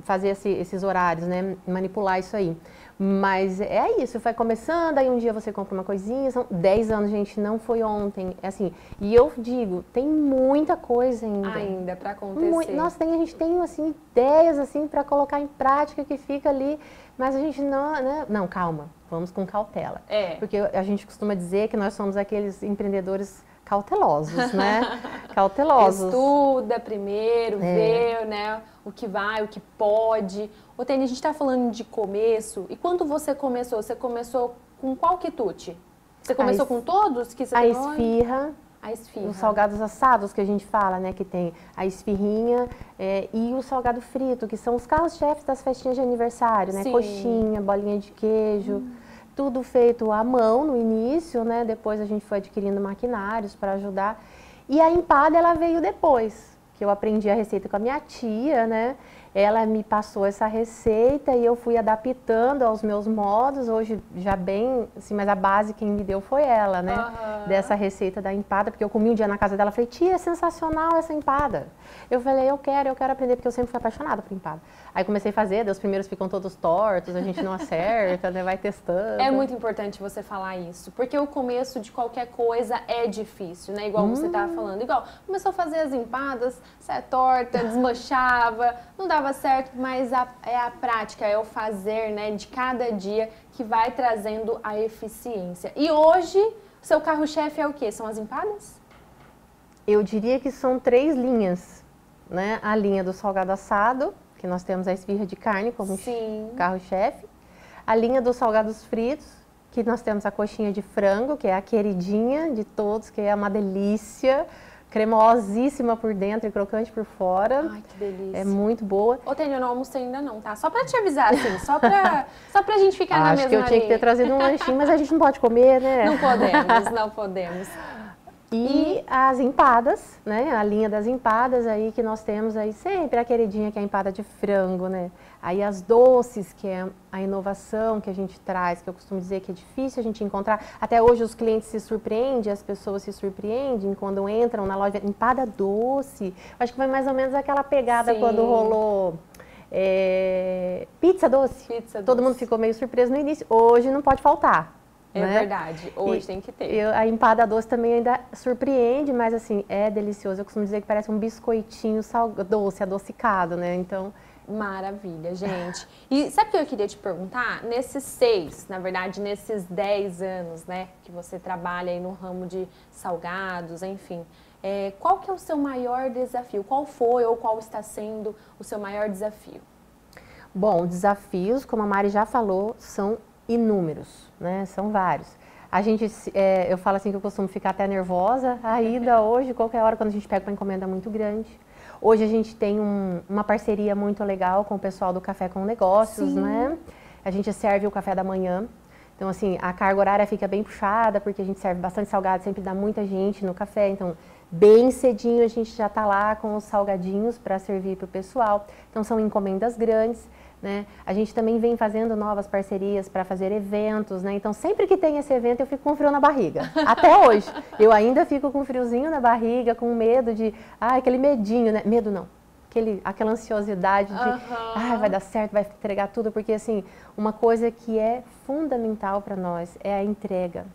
fazer esse- esses horários, né? Manipular isso aí. Mas é isso, vai começando, aí um dia você compra uma coisinha, são 10 anos, gente, não foi ontem. É assim, e eu digo, tem muita coisa ainda. Ainda para acontecer. Nossa, tem, a gente tem assim, ideias assim para colocar em prática que fica ali, mas a gente não, né? Não, calma, vamos com cautela. É. Porque a gente costuma dizer que nós somos aqueles empreendedores cautelosos, né? cautelosos. Estuda primeiro, É. vê né, o que vai, o que pode. Ô, Tene, a gente está falando de começo. E quando você começou? Você começou com qual quitute? Você começou es- com todos que você A esfirra, A esfirra. os salgados assados que a gente fala, né? Que tem a esfirrinha é, e o salgado frito, que são os carros-chefes das festinhas de aniversário, né? Sim. Coxinha, bolinha de queijo, tudo feito à mão no início, né? Depois a gente foi adquirindo maquinários para ajudar. E a empada, ela veio depois, que eu aprendi a receita com a minha tia, né? Ela me passou essa receita e eu fui adaptando aos meus modos. Hoje já bem, assim, mas a base quem me deu foi ela, né? Aham. Dessa receita da empada, porque eu comi um dia na casa dela, falei, tia, é sensacional essa empada. Eu falei, eu quero, eu quero aprender, porque eu sempre fui apaixonada por empada. Aí comecei a fazer, daí os primeiros ficam todos tortos, a gente não acerta, né? Vai testando. É muito importante você falar isso, porque o começo de qualquer coisa é difícil, né? Igual você estava falando. Igual, começou a fazer as empadas, sai torta, desmanchava, não dava certo, mas a- é a prática, é o fazer, né, de cada dia que vai trazendo a eficiência. E hoje, seu carro-chefe é o quê? São as empadas? Eu diria que são três linhas, né? A linha do salgado assado, que nós temos a esfirra de carne como carro-chefe. A linha dos salgados fritos, que nós temos a coxinha de frango, que é a queridinha de todos, que é uma delícia, cremosíssima por dentro e crocante por fora. Ai, que delícia. É muito boa. Ô, Tênia, eu não almocei ainda não, tá? Só pra te avisar, assim, só pra, só pra gente ficar na Acho mesma que eu tinha que ter trazido um lanchinho, mas a gente não pode comer, né? Não podemos, não podemos. E as empadas, né? A linha das empadas aí que nós temos aí sempre a queridinha que é a empada de frango, né? Aí as doces, que é a inovação que a gente traz, que eu costumo dizer que é difícil a gente encontrar. Até hoje os clientes se surpreendem, as pessoas se surpreendem quando entram na loja. Empada doce. Acho que foi mais ou menos aquela pegada Sim. quando rolou é, pizza doce. Pizza Todo mundo ficou meio surpreso no início. Hoje não pode faltar. É né? verdade, hoje E tem que ter. eu- a empada doce também ainda surpreende, mas assim, é delicioso. Eu costumo dizer que parece um biscoitinho sal, doce, adocicado, né? Então, Maravilha, gente. E sabe o que eu queria te perguntar? Nesses seis, na verdade, nesses dez anos, né, que você trabalha aí no ramo de salgados, enfim, é, qual que é o seu maior desafio? Qual foi ou qual está sendo o seu maior desafio? Bom, desafios, como a Mari já falou, são inúmeros, né? São vários. A gente, é, eu falo assim que eu costumo ficar até nervosa ainda hoje, qualquer hora, quando a gente pega uma encomenda muito grande. Hoje a gente tem um, uma parceria muito legal com o pessoal do Café com Negócios, Sim. né? A gente serve o café da manhã. Então, assim, a carga horária fica bem puxada, porque a gente serve bastante salgado, sempre dá muita gente no café. Então, bem cedinho a gente já está lá com os salgadinhos para servir para o pessoal. Então, são encomendas grandes. Né? A gente também vem fazendo novas parcerias para fazer eventos, né? Então, sempre que tem esse evento, eu fico com frio na barriga. Até hoje. Eu ainda fico com friozinho na barriga, com medo de. Ah, aquele medinho, né? Medo não. Aquele, aquela ansiosidade de. Uhum. Ah, vai dar certo, vai entregar tudo. Porque, assim, uma coisa que é fundamental para nós é a entrega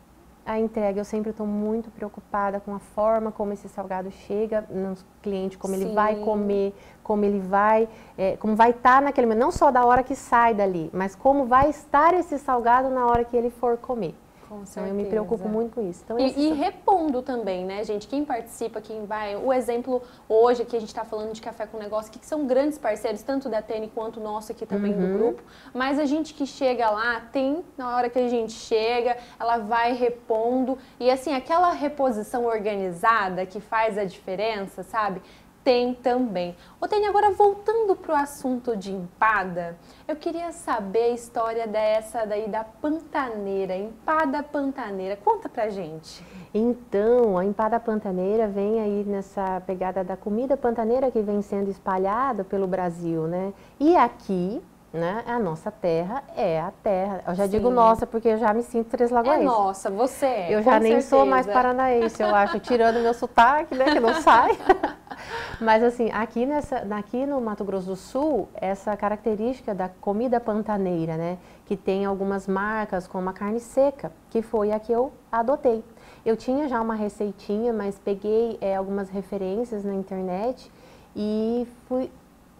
a entrega, eu sempre estou muito preocupada com a forma como esse salgado chega no cliente, como Sim. ele vai comer, como ele vai, é, como vai estar tá naquele momento, não só da hora que sai dali, mas como vai estar esse salgado na hora que ele for comer. Com então eu me preocupo muito com isso. Então, e, e, repondo também, né, gente? Quem participa, quem vai. O exemplo hoje que a gente está falando de café com negócio, que são grandes parceiros, tanto da Tene quanto nosso aqui também uhum. do grupo. Mas a gente que chega lá, tem, na hora que a gente chega, ela vai repondo. E assim, aquela reposição organizada que faz a diferença, sabe? Tem também. Tênia, agora voltando para o assunto de empada, eu queria saber a história dessa daí da pantaneira, empada pantaneira. Conta pra gente. Então, a empada pantaneira vem aí nessa pegada da comida pantaneira que vem sendo espalhada pelo Brasil, né? E aqui, né? A nossa terra é a terra. Eu já Sim. digo nossa porque eu já me sinto Três Lagoas. É nossa, você é. Eu já nem certeza. sou mais paranaense, eu acho, tirando meu sotaque, né, que não sai. Mas assim, aqui, nessa, aqui no Mato Grosso do Sul, essa característica da comida pantaneira, né, que tem algumas marcas como a carne seca, que foi a que eu adotei. Eu tinha já uma receitinha, mas peguei é, algumas referências na internet e fui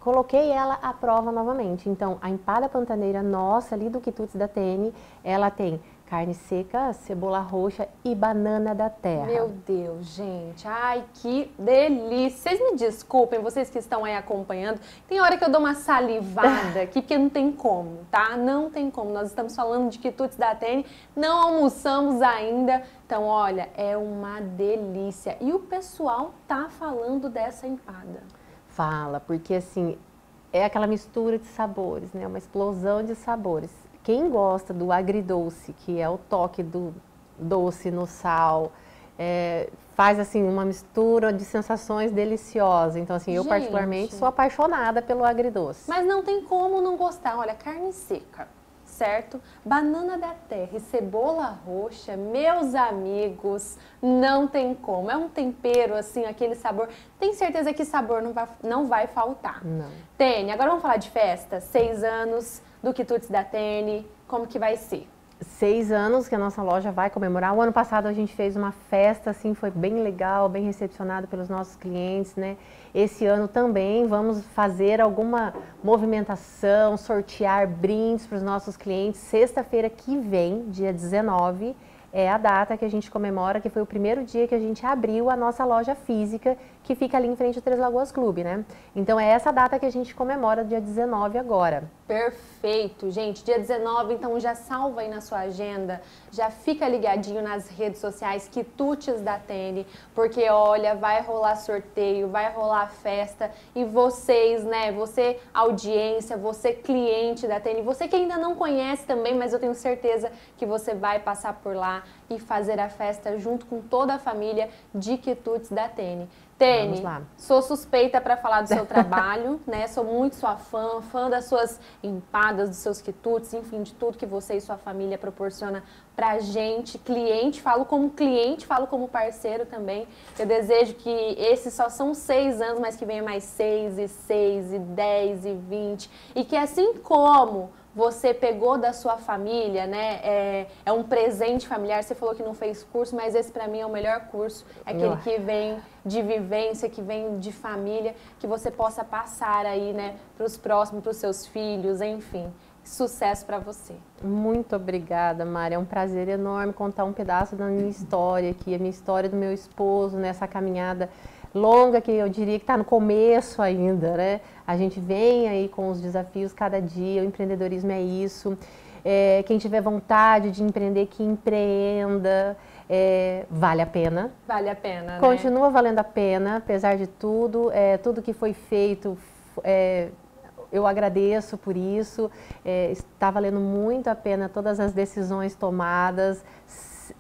coloquei ela à prova novamente. Então, a empada pantaneira nossa, ali do Quitutes da TN, ela tem carne seca, cebola roxa e banana da terra. Meu Deus, gente. Ai, que delícia. Vocês me desculpem, vocês que estão aí acompanhando. Tem hora que eu dou uma salivada aqui, porque não tem como, tá? Não tem como. Nós estamos falando de quitutes da TN, não almoçamos ainda. Então, olha, é uma delícia. E o pessoal tá falando dessa empada. Fala, porque assim, é aquela mistura de sabores, né? Uma explosão de sabores. Quem gosta do agridoce, que é o toque do doce no sal, é, faz assim uma mistura de sensações deliciosas. Então assim, eu Gente. particularmente sou apaixonada pelo agridoce. Mas não tem como não gostar. Olha, carne seca certo? Banana da terra e cebola roxa, meus amigos, não tem como. É um tempero, assim, aquele sabor. Tem certeza que sabor não vai, não vai faltar. Não. Tene, agora vamos falar de festa. Seis anos do Quitutes da Tene, como que vai ser? Seis anos que a nossa loja vai comemorar. O ano passado a gente fez uma festa, assim, foi bem legal, bem recepcionado pelos nossos clientes, né? Esse ano também vamos fazer alguma movimentação, sortear brindes para os nossos clientes. Sexta-feira que vem, dia 19, é a data que a gente comemora, que foi o primeiro dia que a gente abriu a nossa loja física, que fica ali em frente ao Três Lagoas Clube, né? Então é essa data que a gente comemora, dia 19 agora. Perfeito, gente. Dia 19, então já salva aí na sua agenda, já fica ligadinho nas redes sociais Quitutes da Tene, porque olha, vai rolar sorteio, vai rolar festa e vocês, né, você audiência, você cliente da Tene, você que ainda não conhece também, mas eu tenho certeza que você vai passar por lá e fazer a festa junto com toda a família de Quitutes da Tene. Tene, sou suspeita para falar do seu trabalho, né? Sou muito sua fã, fã das suas empadas, dos seus quitutes, enfim, de tudo que você e sua família proporciona pra gente, cliente, falo como cliente, falo como parceiro também. Eu desejo que esses só são seis anos, mas que venha mais seis e seis e dez e vinte e que assim como você pegou da sua família, né? É, é um presente familiar. Você falou que não fez curso, mas esse para mim é o melhor curso. É aquele que vem de vivência, que vem de família, que você possa passar aí, né, para os próximos, para os seus filhos, enfim. Sucesso para você. Muito obrigada, Mari. É um prazer enorme contar um pedaço da minha história aqui, a minha história do meu esposo nessa caminhada longa que eu diria que está no começo ainda, né? A gente vem aí com os desafios cada dia, o empreendedorismo é isso. É, quem tiver vontade de empreender, que empreenda. É, vale a pena. Vale a pena, né? Continua valendo a pena, apesar de tudo. É, tudo que foi feito, é, eu agradeço por isso. É, está valendo muito a pena todas as decisões tomadas,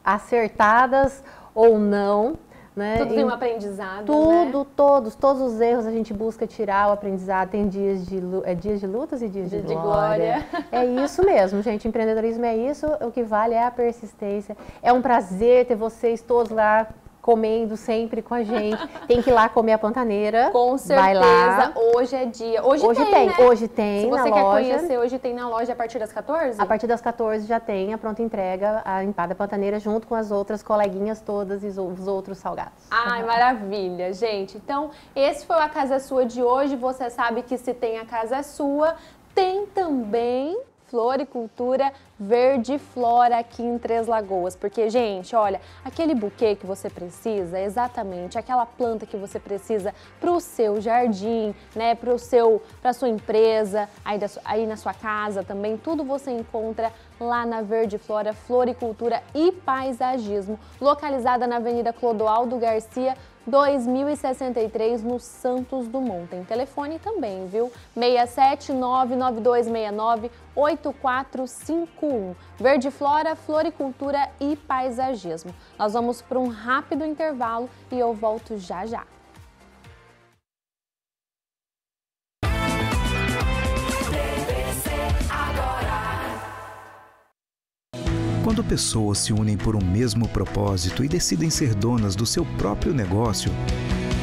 acertadas ou não. Né? Tudo tem um aprendizado. Tudo, né? todos, todos os erros a gente busca tirar o aprendizado. Tem dias de, é, dias de lutas e dias de, de glória. glória. É isso mesmo, gente. Empreendedorismo é isso. O que vale é a persistência. É um prazer ter vocês todos lá comendo sempre com a gente. Tem que ir lá comer a pantaneira. Com certeza. Vai lá. Hoje é dia. Hoje, hoje tem, tem, né? hoje tem Se você loja. quer conhecer, hoje tem na loja a partir das 14? A partir das 14 já tem a pronta entrega, a empada pantaneira junto com as outras coleguinhas todas e os outros salgados. Ai, maravilha, gente. Então, esse foi a Casa Sua de hoje. Você sabe que se tem a Casa Sua, tem também floricultura verde flora aqui em Três Lagoas. Porque, gente, olha, aquele buquê que você precisa, exatamente, aquela planta que você precisa para o seu jardim, né, para o seu, para sua empresa, aí, da, aí na sua casa também, tudo você encontra lá na Verde Flora Floricultura e Paisagismo, localizada na Avenida Clodoaldo Garcia, 2063 no Santos Dumont. Tem telefone também, viu? 67992698451. Verde Flora, Floricultura e Paisagismo. Nós vamos para um rápido intervalo e eu volto já já. Quando pessoas se unem por um mesmo propósito e decidem ser donas do seu próprio negócio,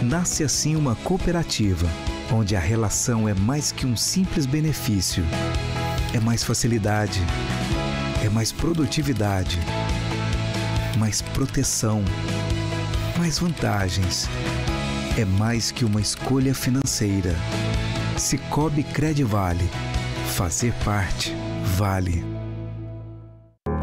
nasce assim uma cooperativa, onde a relação é mais que um simples benefício. É mais facilidade, é mais produtividade, mais proteção, mais vantagens. É mais que uma escolha financeira. Cicobi Credivale. Fazer parte vale.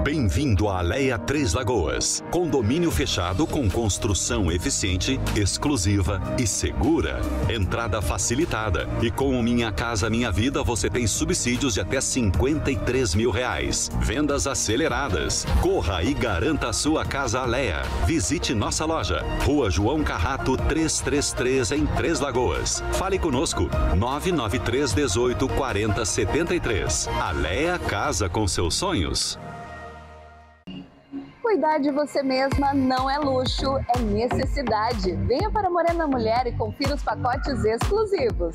Bem-vindo à Aleia Três Lagoas. Condomínio fechado com construção eficiente, exclusiva e segura. Entrada facilitada. E com o Minha Casa Minha Vida você tem subsídios de até 53 mil reais. Vendas aceleradas. Corra e garanta a sua casa Aleia. Visite nossa loja. Rua João Carrato 333 em Três Lagoas. Fale conosco. 993 18 40 73. Aleia Casa com seus sonhos. Cuidar de você mesma não é luxo, é necessidade. Venha para Morena Mulher e confira os pacotes exclusivos.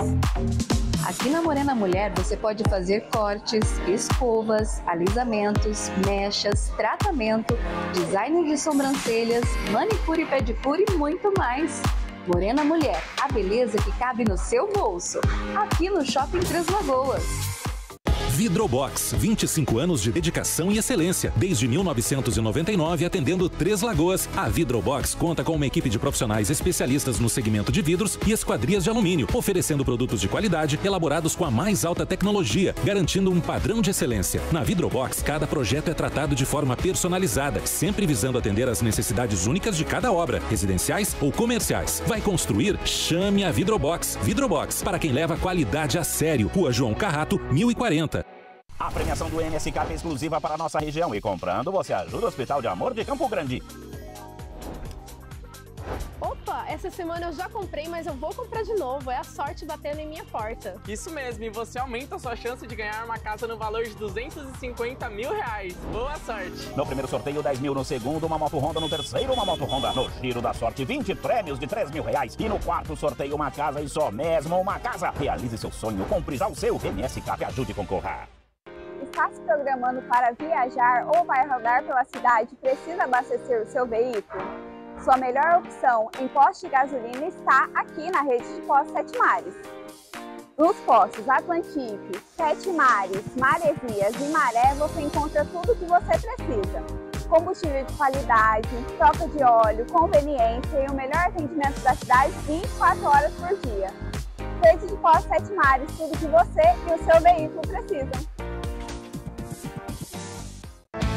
Aqui na Morena Mulher você pode fazer cortes, escovas, alisamentos, mechas, tratamento, design de sobrancelhas, manicure e pedicure e muito mais. Morena Mulher, a beleza que cabe no seu bolso. Aqui no Shopping Três Lagoas. Vidrobox, 25 anos de dedicação e excelência. Desde 1999, atendendo Três Lagoas, a Vidrobox conta com uma equipe de profissionais especialistas no segmento de vidros e esquadrias de alumínio, oferecendo produtos de qualidade elaborados com a mais alta tecnologia, garantindo um padrão de excelência. Na Vidrobox, cada projeto é tratado de forma personalizada, sempre visando atender às necessidades únicas de cada obra, residenciais ou comerciais. Vai construir? Chame a Vidrobox. Vidrobox, para quem leva qualidade a sério. Rua João Carrato, 1040. A premiação do MSK é exclusiva para a nossa região e comprando você ajuda o Hospital de Amor de Campo Grande. Opa, essa semana eu já comprei, mas eu vou comprar de novo. É a sorte batendo em minha porta. Isso mesmo, e você aumenta a sua chance de ganhar uma casa no valor de 250 mil reais. Boa sorte! No primeiro sorteio, 10 mil. No segundo, uma moto Honda. No terceiro, uma moto Honda. No giro da sorte, 20 prêmios de 3 mil reais. E no quarto sorteio, uma casa e só mesmo uma casa. Realize seu sonho, compre já o seu. MS Cap ajude e concorra. Está se programando para viajar ou vai rodar pela cidade precisa abastecer o seu veículo? Sua melhor opção em posto de gasolina está aqui na rede de postos Sete Mares. Nos postos Atlantique, Sete Mares, Maresias e Maré você encontra tudo o que você precisa. Combustível de qualidade, troca de óleo, conveniência e o melhor atendimento da cidade 24 horas por dia. Rede de Postos Sete Mares, tudo que você e o seu veículo precisam.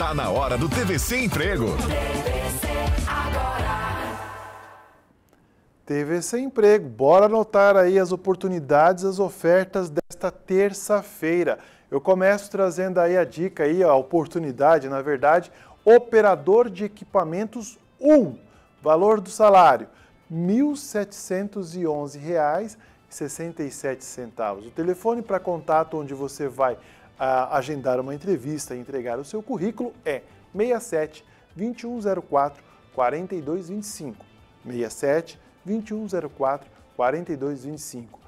Tá na hora do TVC Emprego. TVC Emprego, bora anotar aí as oportunidades, as ofertas desta terça-feira. Eu começo trazendo aí a dica aí, a oportunidade, na verdade, operador de equipamentos 1, valor do salário R$ 1.711,67. O telefone para contato onde você vai a agendar uma entrevista e entregar o seu currículo é 67 2104 4225. 67 2104 4225.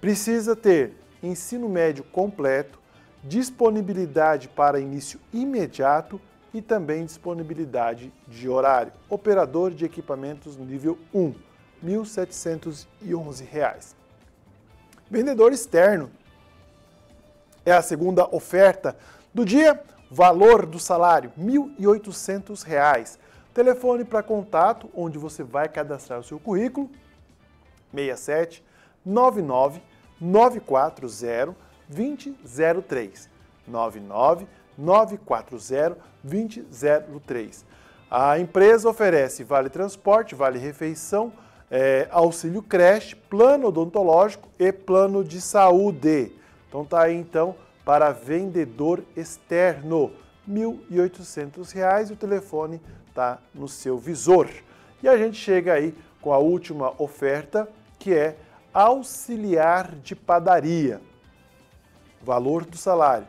Precisa ter ensino médio completo, disponibilidade para início imediato e também disponibilidade de horário. Operador de equipamentos nível 1, R$ 1.711. Vendedor externo, é a segunda oferta do dia. Valor do salário, R$ 1.800. Telefone para contato, onde você vai cadastrar o seu currículo, 67 99 940 2003. 99 940 2003. A empresa oferece vale transporte, vale refeição, é, auxílio creche, plano odontológico e plano de saúde. Então tá aí então para vendedor externo, R$ 1.800 e o telefone tá no seu visor. E a gente chega aí com a última oferta, que é auxiliar de padaria. Valor do salário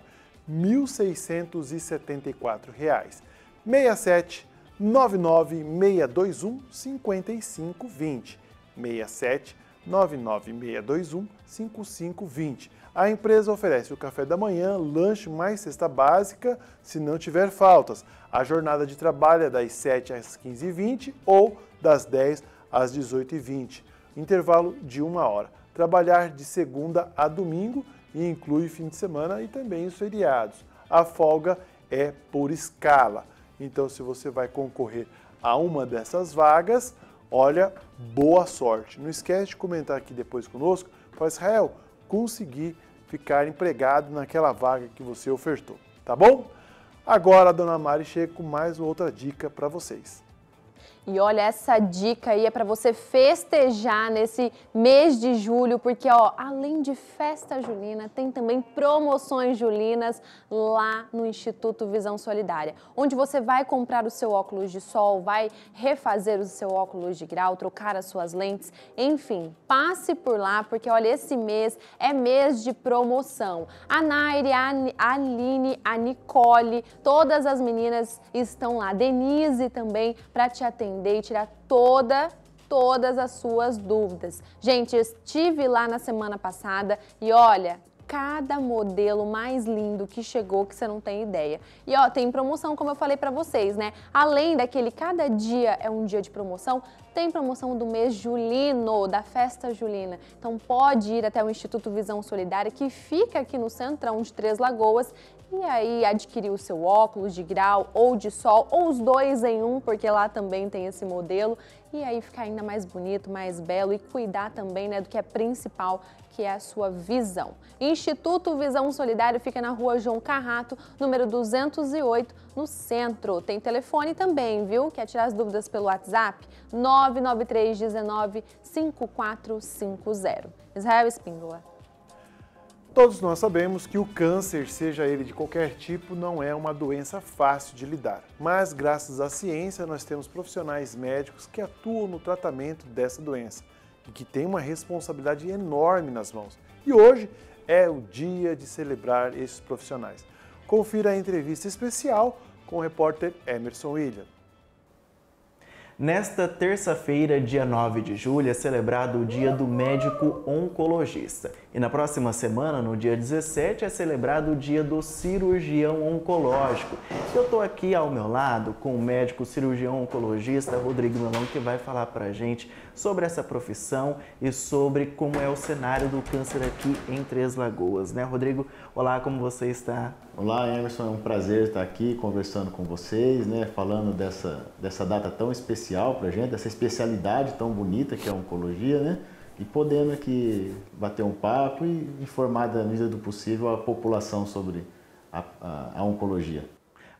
1.674 reais. 67 99 621 5520. 67 99 621 5520. A empresa oferece o café da manhã, lanche mais cesta básica, se não tiver faltas. A jornada de trabalho é das 7 às 15h20 ou das 10 às 18h20. Intervalo de uma hora. Trabalhar de segunda a domingo e inclui fim de semana e também os feriados. A folga é por escala. Então, se você vai concorrer a uma dessas vagas, olha, boa sorte. Não esquece de comentar aqui depois conosco. Fala, Israel, conseguir ficar empregado naquela vaga que você ofertou, tá bom? Agora a dona Mari chega com mais outra dica para vocês. E olha, essa dica aí é para você festejar nesse mês de julho, porque ó, além de festa julina, tem também promoções julinas lá no Instituto Visão Solidária, onde você vai comprar o seu óculos de sol, vai refazer o seu óculos de grau, trocar as suas lentes, enfim, passe por lá, porque olha, esse mês é mês de promoção. A Naire, a Aline, a Nicole, todas as meninas estão lá, Denise também, para te atender atender e tirar toda todas as suas dúvidas. Gente, eu estive lá na semana passada e olha, cada modelo mais lindo que chegou que você não tem ideia. E ó, tem promoção, como eu falei para vocês, né? Além daquele cada dia é um dia de promoção, tem promoção do mês julino, da festa julina. Então pode ir até o Instituto Visão Solidária, que fica aqui no centrão de Três Lagoas, e aí adquirir o seu óculos de grau ou de sol, ou os dois em um, porque lá também tem esse modelo, e aí ficar ainda mais bonito, mais belo e cuidar também né, do que é principal, que é a sua visão. Instituto Visão Solidário fica na rua João Carrato, número 208, no centro. Tem telefone também, viu? Quer tirar as dúvidas pelo WhatsApp? 99319 5450. Israel Espíndola. Todos nós sabemos que o câncer, seja ele de qualquer tipo, não é uma doença fácil de lidar. Mas, graças à ciência, nós temos profissionais médicos que atuam no tratamento dessa doença e que têm uma responsabilidade enorme nas mãos. E hoje é o dia de celebrar esses profissionais. Confira a entrevista especial com o repórter Emerson William. Nesta terça-feira, dia 9 de julho, é celebrado o Dia do Médico Oncologista. E na próxima semana, no dia 17, é celebrado o Dia do Cirurgião Oncológico. Eu estou aqui ao meu lado com o médico cirurgião oncologista Rodrigo Melão, que vai falar para a gente sobre essa profissão e sobre como é o cenário do câncer aqui em Três Lagoas. Né, Rodrigo? Olá, como você está? Olá, Emerson. É um prazer estar aqui conversando com vocês, né, falando dessa, dessa data tão especial para a gente, dessa especialidade tão bonita que é a oncologia, né? E podendo aqui bater um papo e informar da medida do possível a população sobre a, a, a oncologia.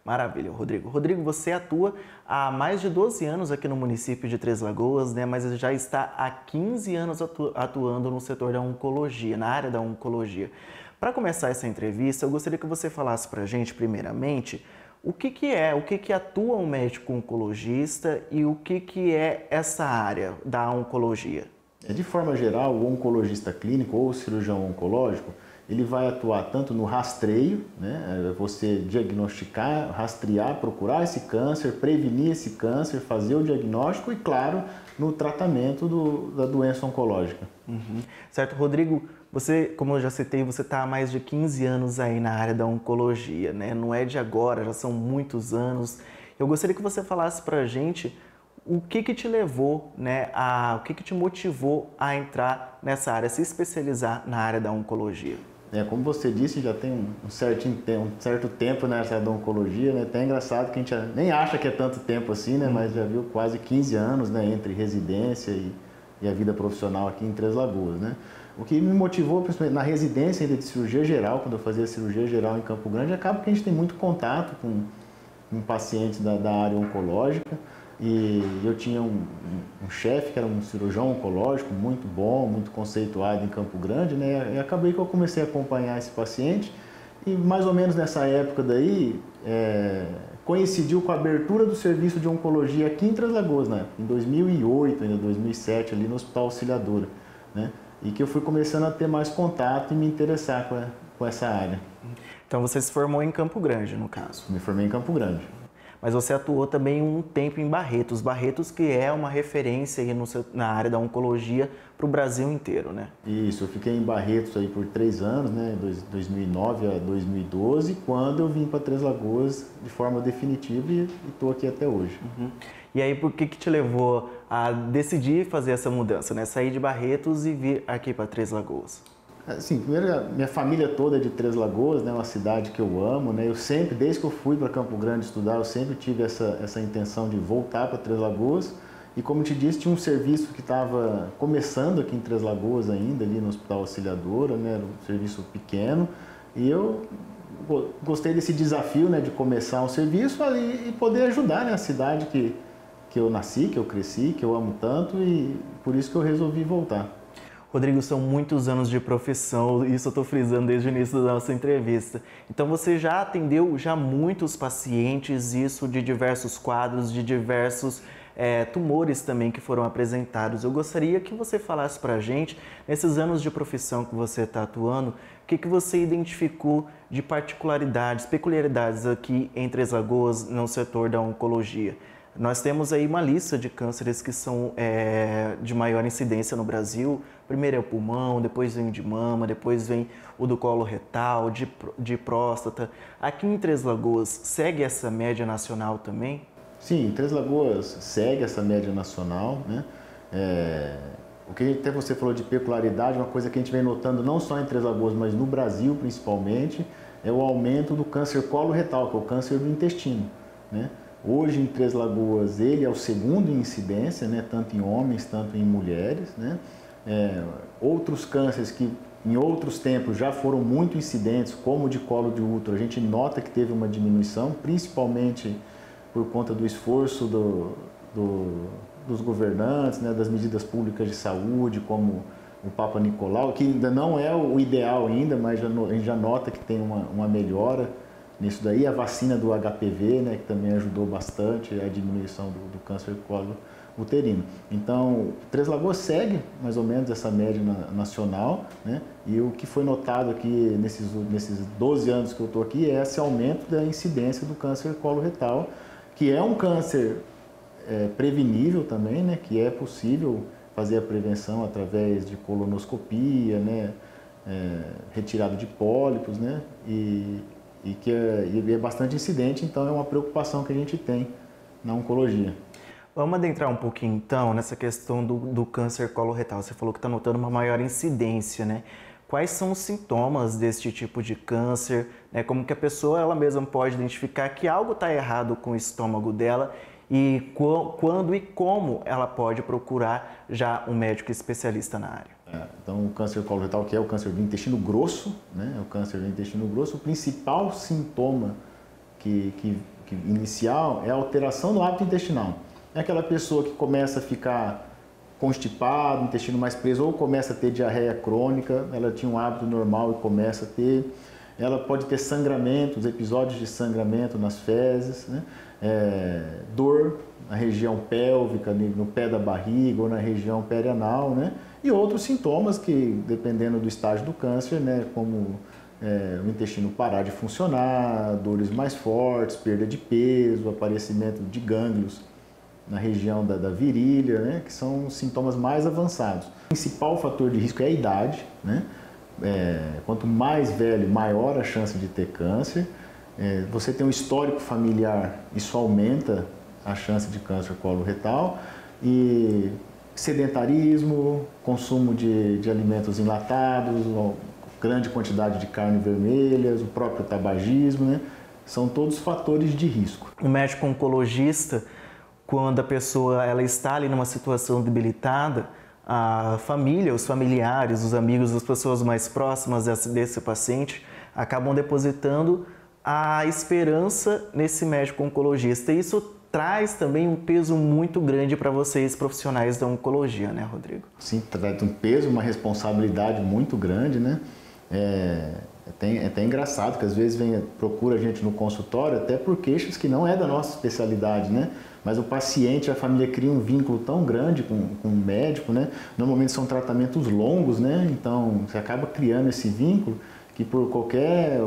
Maravilha, Rodrigo. Rodrigo, você atua há mais de 12 anos aqui no município de Três Lagoas, né? mas já está há 15 anos atu atuando no setor da oncologia, na área da oncologia. Para começar essa entrevista, eu gostaria que você falasse para a gente, primeiramente, o que, que é, o que, que atua um médico oncologista e o que, que é essa área da oncologia? É, de forma geral, o oncologista clínico ou cirurgião oncológico, ele vai atuar tanto no rastreio, né, é você diagnosticar, rastrear, procurar esse câncer, prevenir esse câncer, fazer o diagnóstico e, claro, no tratamento do, da doença oncológica. Uhum. Certo, Rodrigo, você, como eu já citei, você está há mais de 15 anos aí na área da oncologia, né? Não é de agora, já são muitos anos. Eu gostaria que você falasse para a gente o que que te levou, né, a, o que que te motivou a entrar nessa área, se especializar na área da oncologia? É, como você disse, já tem um, certo, um certo tempo nessa da oncologia, né? Até é engraçado que a gente nem acha que é tanto tempo assim, né? Mas já viu quase 15 anos, né? Entre residência e, e, a vida profissional aqui em Três Lagoas, né? O que me motivou, principalmente na residência ainda de cirurgia geral, quando eu fazia cirurgia geral em Campo Grande, acaba que a gente tem muito contato com, com pacientes da, da área oncológica. E eu tinha um, um chefe que era um cirurgião oncológico muito bom, muito conceituado em Campo Grande, né? E acabei que eu comecei a acompanhar esse paciente e mais ou menos nessa época daí é, coincidiu com a abertura do serviço de oncologia aqui em Três Lagoas, né? Em 2008, ainda 2007, ali no Hospital Auxiliadora, né? E que eu fui começando a ter mais contato e me interessar com, a, com essa área. Então você se formou em Campo Grande, no caso? Me formei em Campo Grande mas você atuou também um tempo em Barretos. Barretos que é uma referência aí no, na área da oncologia para o Brasil inteiro, né? Isso, eu fiquei em Barretos aí por três anos, né, 2009 a 2012, quando eu vim para Três Lagoas de forma definitiva e estou aqui até hoje. Uhum. E aí, por que que te levou a decidir fazer essa mudança, né? Sair de Barretos e vir aqui para Três Lagoas? Assim, primeiro, minha família toda é de Três Lagoas, né, uma cidade que eu amo, né, eu sempre, desde que eu fui para Campo Grande estudar, eu sempre tive essa, essa intenção de voltar para Três Lagoas, e como te disse, tinha um serviço que estava começando aqui em Três Lagoas ainda, ali no Hospital Auxiliadora, né, era um serviço pequeno, e eu gostei desse desafio, né, de começar um serviço ali e poder ajudar, né, a cidade que, que eu nasci, que eu cresci, que eu amo tanto, e por isso que eu resolvi voltar. Rodrigo, são muitos anos de profissão, isso eu estou frisando desde o início da nossa entrevista. Então você já atendeu já muitos pacientes, isso de diversos quadros, de diversos é, tumores também que foram apresentados. Eu gostaria que você falasse para a gente, nesses anos de profissão que você está atuando, o que, que você identificou de particularidades, peculiaridades aqui em Três Lagoas no setor da oncologia. Nós temos aí uma lista de cânceres que são é, de maior incidência no Brasil. Primeiro é o pulmão, depois vem o de mama, depois vem o do colo retal, de, de próstata. Aqui em Três Lagoas, segue essa média nacional também? Sim, Três Lagoas segue essa média nacional. Né? É, o que até você falou de peculiaridade, uma coisa que a gente vem notando não só em Três Lagoas, mas no Brasil principalmente, é o aumento do câncer colo retal, que é o câncer do intestino. Né? Hoje em Três Lagoas ele é o segundo em incidência, né, tanto em homens, tanto em mulheres. Né? É, outros cânceres que em outros tempos já foram muito incidentes, como o de colo de útero, a gente nota que teve uma diminuição, principalmente por conta do esforço do, do, dos governantes, né, das medidas públicas de saúde, como o Papa Nicolau, que ainda não é o ideal ainda, mas já, a gente já nota que tem uma, uma melhora nisso daí. A vacina do HPV, né, que também ajudou bastante a diminuição do, do câncer do colo uterino. Então, Três Lagoas segue mais ou menos essa média na, nacional, né? E o que foi notado aqui nesses, nesses 12 anos que eu estou aqui é esse aumento da incidência do câncer coloretal, que é um câncer é, prevenível também, né? Que é possível fazer a prevenção através de colonoscopia, né? É, retirada de pólipos, né? E, e que é, e é bastante incidente, então é uma preocupação que a gente tem na oncologia. Vamos adentrar um pouquinho então nessa questão do, do câncer coloretal. Você falou que está notando uma maior incidência, né? Quais são os sintomas deste tipo de câncer? Né? Como que a pessoa ela mesma pode identificar que algo está errado com o estômago dela e quando e como ela pode procurar já um médico especialista na área? É, então, o câncer coloretal, que é o câncer do intestino grosso, né? o câncer do intestino grosso, o principal sintoma que, que, que inicial é a alteração do hábito intestinal. É aquela pessoa que começa a ficar constipado, intestino mais preso, ou começa a ter diarreia crônica, ela tinha um hábito normal e começa a ter. Ela pode ter sangramentos, episódios de sangramento nas fezes, né? é, dor na região pélvica, no pé da barriga ou na região perianal, né? E outros sintomas que, dependendo do estágio do câncer, né? Como é, o intestino parar de funcionar, dores mais fortes, perda de peso, aparecimento de gânglios na região da, da virilha, né, que são sintomas mais avançados. O principal fator de risco é a idade, né? É, quanto mais velho, maior a chance de ter câncer. É, você tem um histórico familiar, isso aumenta a chance de câncer coloretal. E sedentarismo, consumo de, de alimentos enlatados, grande quantidade de carne vermelha, o próprio tabagismo, né? São todos fatores de risco. O médico oncologista quando a pessoa ela está ali numa situação debilitada, a família, os familiares, os amigos, as pessoas mais próximas desse, desse paciente acabam depositando a esperança nesse médico oncologista. E isso traz também um peso muito grande para vocês profissionais da oncologia, né, Rodrigo? Sim, traz um peso, uma responsabilidade muito grande, né? É, é até, é até engraçado que às vezes vem, procura a gente no consultório até por queixas que não é da nossa especialidade, né? Mas o paciente, a família cria um vínculo tão grande com, com o médico, né? Normalmente são tratamentos longos, né? Então você acaba criando esse vínculo que por qualquer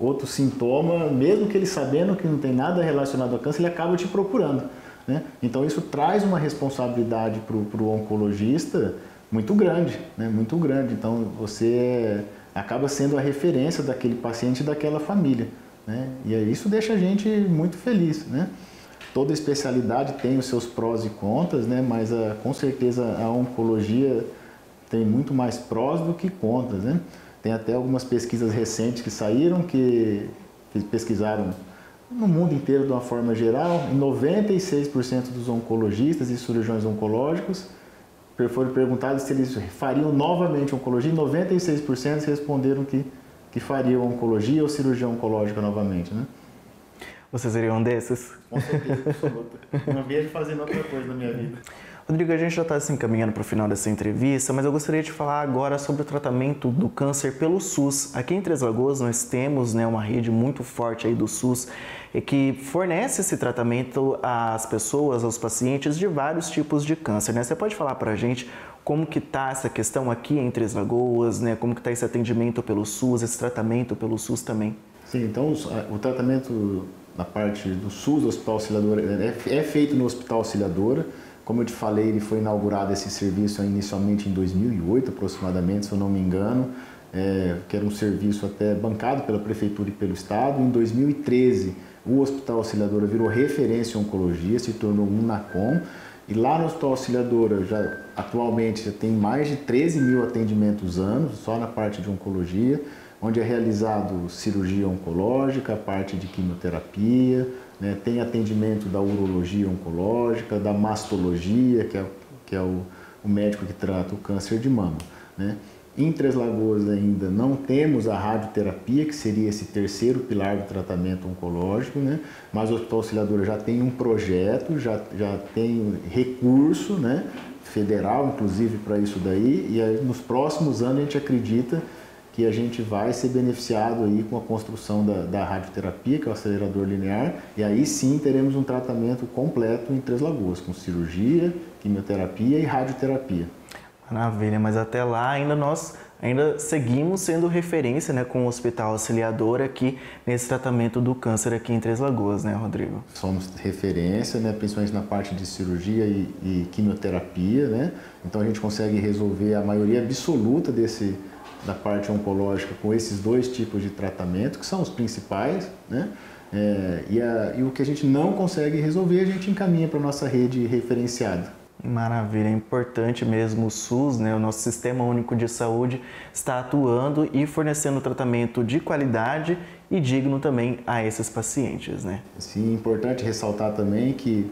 outro sintoma, mesmo que ele sabendo que não tem nada relacionado ao câncer, ele acaba te procurando. Né? Então isso traz uma responsabilidade para o oncologista muito grande, né? muito grande. Então você acaba sendo a referência daquele paciente e daquela família. Né? E isso deixa a gente muito feliz. Né? Toda especialidade tem os seus prós e contras, né? mas a, ah, com certeza a oncologia tem muito mais prós do que contras. Né? Tem até algumas pesquisas recentes que saíram que, que pesquisaram no mundo inteiro de uma forma geral, 96% dos oncologistas e cirurgiões oncológicos foram perguntados se eles fariam novamente oncologia e 96% responderam que, que fariam oncologia ou cirurgia oncológica novamente. Né? Você seria um desses? Com certeza, absoluta. Não vejo fazendo outra coisa na minha vida. Rodrigo, a gente já está se encaminhando para o final dessa entrevista, mas eu gostaria de falar agora sobre o tratamento do câncer pelo SUS. Aqui em Três Lagoas nós temos né, uma rede muito forte aí do SUS que fornece esse tratamento às pessoas, aos pacientes de vários tipos de câncer. Né? Você pode falar para a gente como que está essa questão aqui em Três Lagoas, né? como que está esse atendimento pelo SUS, esse tratamento pelo SUS também? Sim, então o tratamento na parte do SUS, do Hospital Auxiliadora, é, é feito no Hospital Auxiliadora. Como eu te falei, ele foi inaugurado esse serviço inicialmente em 2008, aproximadamente, se eu não me engano, é, que era um serviço até bancado pela Prefeitura e pelo Estado. Em 2013, o Hospital Auxiliadora virou referência em oncologia, se tornou um NACOM. E lá no Hospital Auxiliadora, já, atualmente, já tem mais de 13 mil atendimentos anos, só na parte de oncologia onde é realizado cirurgia oncológica, parte de quimioterapia, né? tem atendimento da urologia oncológica, da mastologia, que é, que é o, o médico que trata o câncer de mama. Né? Em Três Lagoas ainda não temos a radioterapia, que seria esse terceiro pilar do tratamento oncológico, né? mas o Hospital Auxiliadora já tem um projeto, já, já tem recurso né? federal, inclusive, para isso daí, e aí, nos próximos anos a gente acredita que a gente vai ser beneficiado aí com a construção da, da radioterapia, que é o acelerador linear, e aí sim teremos um tratamento completo em Três Lagoas, com cirurgia, quimioterapia e radioterapia. Maravilha, mas até lá ainda nós ainda seguimos sendo referência né, com o Hospital Auxiliador aqui nesse tratamento do câncer aqui em Três Lagoas, né, Rodrigo? Somos referência, né, principalmente na parte de cirurgia e, e quimioterapia, né? Então a gente consegue resolver a maioria absoluta desse da parte oncológica com esses dois tipos de tratamento, que são os principais, né? É, e, a, e o que a gente não consegue resolver, a gente encaminha para a nossa rede referenciada. Maravilha, é importante mesmo o SUS, né, o nosso Sistema Único de Saúde, está atuando e fornecendo tratamento de qualidade e digno também a esses pacientes, né? Sim, é importante ressaltar também que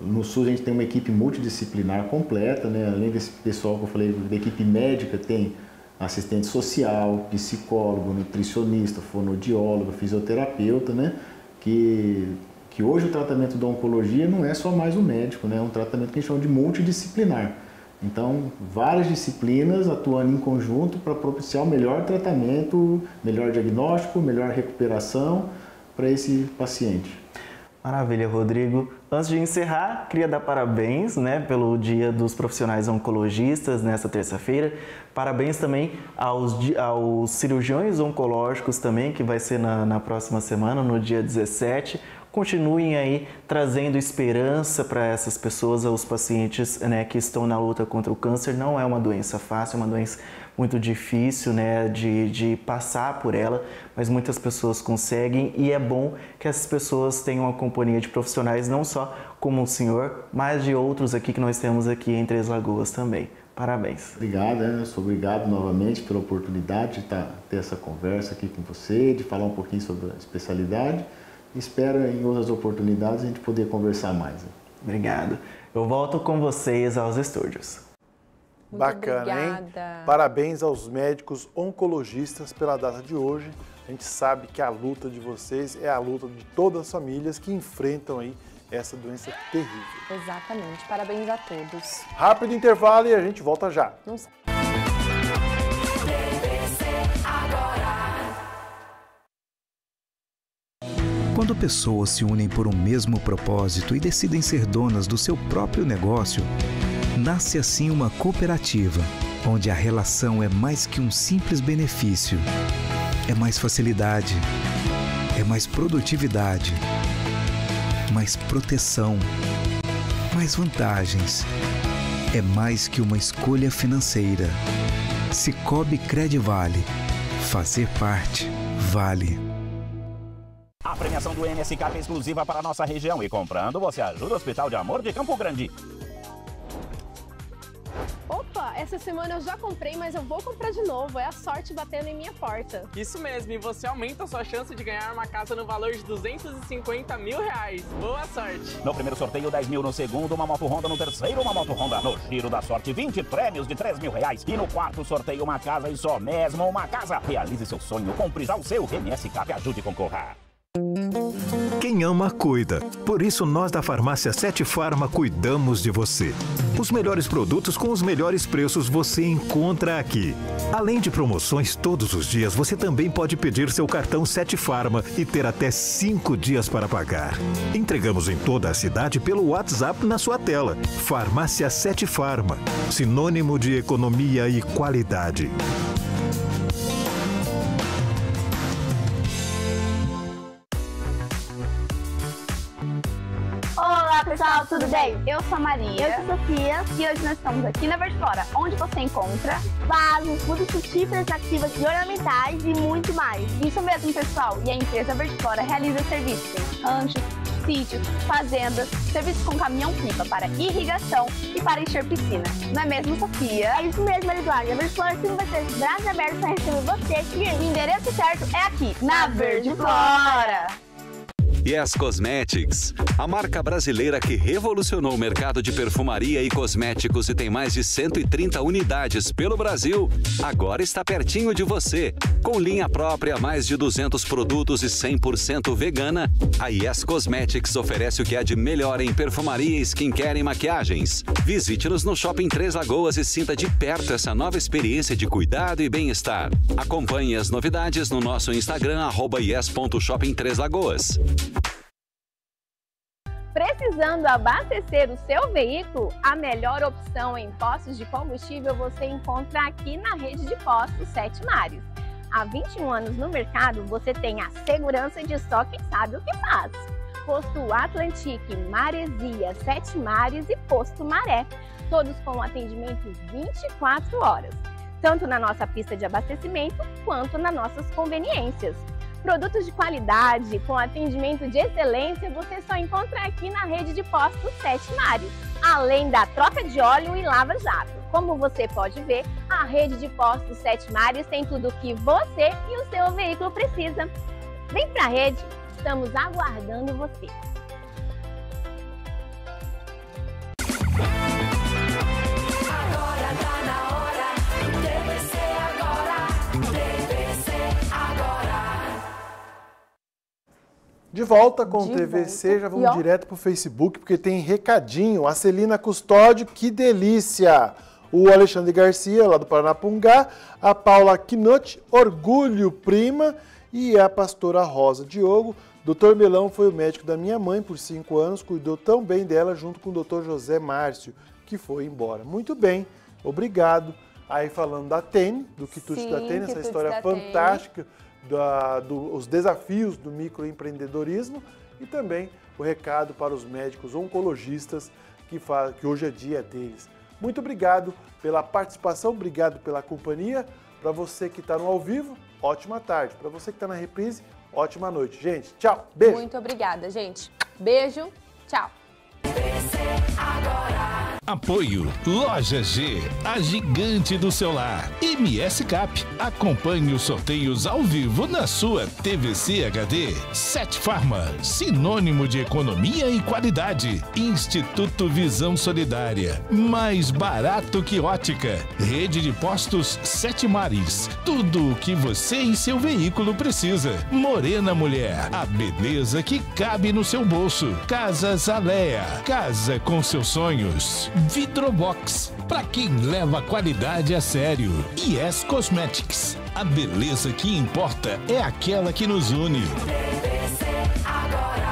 no SUS a gente tem uma equipe multidisciplinar completa, né? Além desse pessoal que eu falei, da equipe médica, tem assistente social, psicólogo, nutricionista, fonoaudiólogo, fisioterapeuta, né? Que, que hoje o tratamento da oncologia não é só mais o médico, né? É um tratamento que a gente chama de multidisciplinar. Então, várias disciplinas atuando em conjunto para propiciar o melhor tratamento, melhor diagnóstico, melhor recuperação para esse paciente. Maravilha, Rodrigo. Antes de encerrar, queria dar parabéns né, pelo Dia dos Profissionais Oncologistas nesta terça-feira. Parabéns também aos, aos cirurgiões oncológicos também, que vai ser na, na próxima semana, no dia 17 continuem aí trazendo esperança para essas pessoas, aos pacientes né, que estão na luta contra o câncer. Não é uma doença fácil, é uma doença muito difícil né, de, de passar por ela, mas muitas pessoas conseguem e é bom que essas pessoas tenham a companhia de profissionais, não só como o senhor, mas de outros aqui que nós temos aqui em Três Lagoas também. Parabéns. Obrigado, Anderson. Obrigado novamente pela oportunidade de tá, ter essa conversa aqui com você, de falar um pouquinho sobre a especialidade. Espero em outras oportunidades a gente poder conversar mais. Obrigado. Eu volto com vocês aos estúdios. Muito Bacana, obrigada. hein? Parabéns aos médicos oncologistas pela data de hoje. A gente sabe que a luta de vocês é a luta de todas as famílias que enfrentam aí essa doença terrível. Exatamente. Parabéns a todos. Rápido intervalo e a gente volta já. Não sei. Quando pessoas se unem por um mesmo propósito e decidem ser donas do seu próprio negócio, nasce assim uma cooperativa, onde a relação é mais que um simples benefício. É mais facilidade, é mais produtividade, mais proteção, mais vantagens. É mais que uma escolha financeira. Cicobi Vale. Fazer parte vale. A premiação do NSK é exclusiva para a nossa região e comprando você ajuda o Hospital de Amor de Campo Grande. Essa semana eu já comprei, mas eu vou comprar de novo. É a sorte batendo em minha porta. Isso mesmo, e você aumenta a sua chance de ganhar uma casa no valor de 250 mil reais. Boa sorte! No primeiro sorteio, 10 mil. No segundo, uma moto Honda. No terceiro, uma moto Honda. No giro da sorte, 20 prêmios de 3 mil reais. E no quarto sorteio, uma casa e só mesmo uma casa. Realize seu sonho, compre já o seu. MSCap ajude a concorrer. Quem ama, cuida. Por isso, nós da Farmácia Sete Farma cuidamos de você. Os melhores produtos com os melhores preços você encontra aqui. Além de promoções todos os dias, você também pode pedir seu cartão Sete Farma e ter até cinco dias para pagar. Entregamos em toda a cidade pelo WhatsApp na sua tela. Farmácia Sete Farma. Sinônimo de economia e qualidade. Pessoal, tudo bem? Eu sou a Maria. Eu sou a Sofia. E hoje nós estamos aqui na Verde Flora, onde você encontra vasos, frutíferas, ativas e ornamentais e muito mais. Isso mesmo, pessoal. E a empresa Verde Flora realiza serviços em ranchos, sítios, fazendas, serviços com caminhão-pipa para irrigação e para encher piscina. Não é mesmo, Sofia? É isso mesmo, Eduardo. A Verde Flora sempre vai ter braços abertos para receber você, cliente. O endereço certo é aqui, na Verde Flora. Yes Cosmetics, a marca brasileira que revolucionou o mercado de perfumaria e cosméticos e tem mais de 130 unidades pelo Brasil, agora está pertinho de você. Com linha própria, mais de 200 produtos e 100% vegana, a Yes Cosmetics oferece o que há de melhor em perfumaria, skincare e maquiagens. Visite-nos no Shopping Três Lagoas e sinta de perto essa nova experiência de cuidado e bem-estar. Acompanhe as novidades no nosso Instagram, arroba. Precisando abastecer o seu veículo, a melhor opção em postos de combustível você encontra aqui na rede de postos Sete Mares. Há 21 anos no mercado, você tem a segurança de só quem sabe o que faz. Posto Atlantique, Maresia, Sete Mares e Posto Maré, todos com atendimento 24 horas, tanto na nossa pista de abastecimento quanto nas nossas conveniências. Produtos de qualidade, com atendimento de excelência, você só encontra aqui na rede de postos Sete Mares, além da troca de óleo e lava-jato. Como você pode ver, a rede de postos Sete Mares tem tudo o que você e o seu veículo precisa. Vem pra rede, estamos aguardando você. De volta com o TVC, volta. já E, vamos ó. direto pro Facebook, porque tem recadinho. A Celina Custódio, que delícia! O Alexandre Garcia, lá do Paranapungá. A Paula Quinotti, Orgulho Prima. E a pastora Rosa Diogo. Doutor Melão foi o médico da minha mãe por cinco anos, cuidou tão bem dela junto com o doutor José Márcio, que foi embora. Muito bem, obrigado. Aí falando da TENE, do Quitute Sim, da TENE, essa história TENE. Da, do- os desafios do microempreendedorismo e também o recado para os médicos oncologistas que, fa- que hoje é dia deles. Muito obrigado pela participação, obrigado pela companhia. Para você que está no ao vivo, ótima tarde. Para você que está na reprise, ótima noite. Gente, tchau, beijo. Muito obrigada, gente. Beijo, tchau. Apoio Loja G, a gigante do celular. MS Cap, acompanhe os sorteios ao vivo na sua TVC HD. Sete Farma, sinônimo de economia e qualidade. Instituto Visão Solidária, mais barato que ótica. Rede de postos Sete Mares, tudo o que você e seu veículo precisa. Morena Mulher, a beleza que cabe no seu bolso. Casas Alea, casa com seus sonhos. Vidrobox, para quem leva a qualidade a sério. Yes Cosmetics, a beleza que importa é aquela que nos une. TVC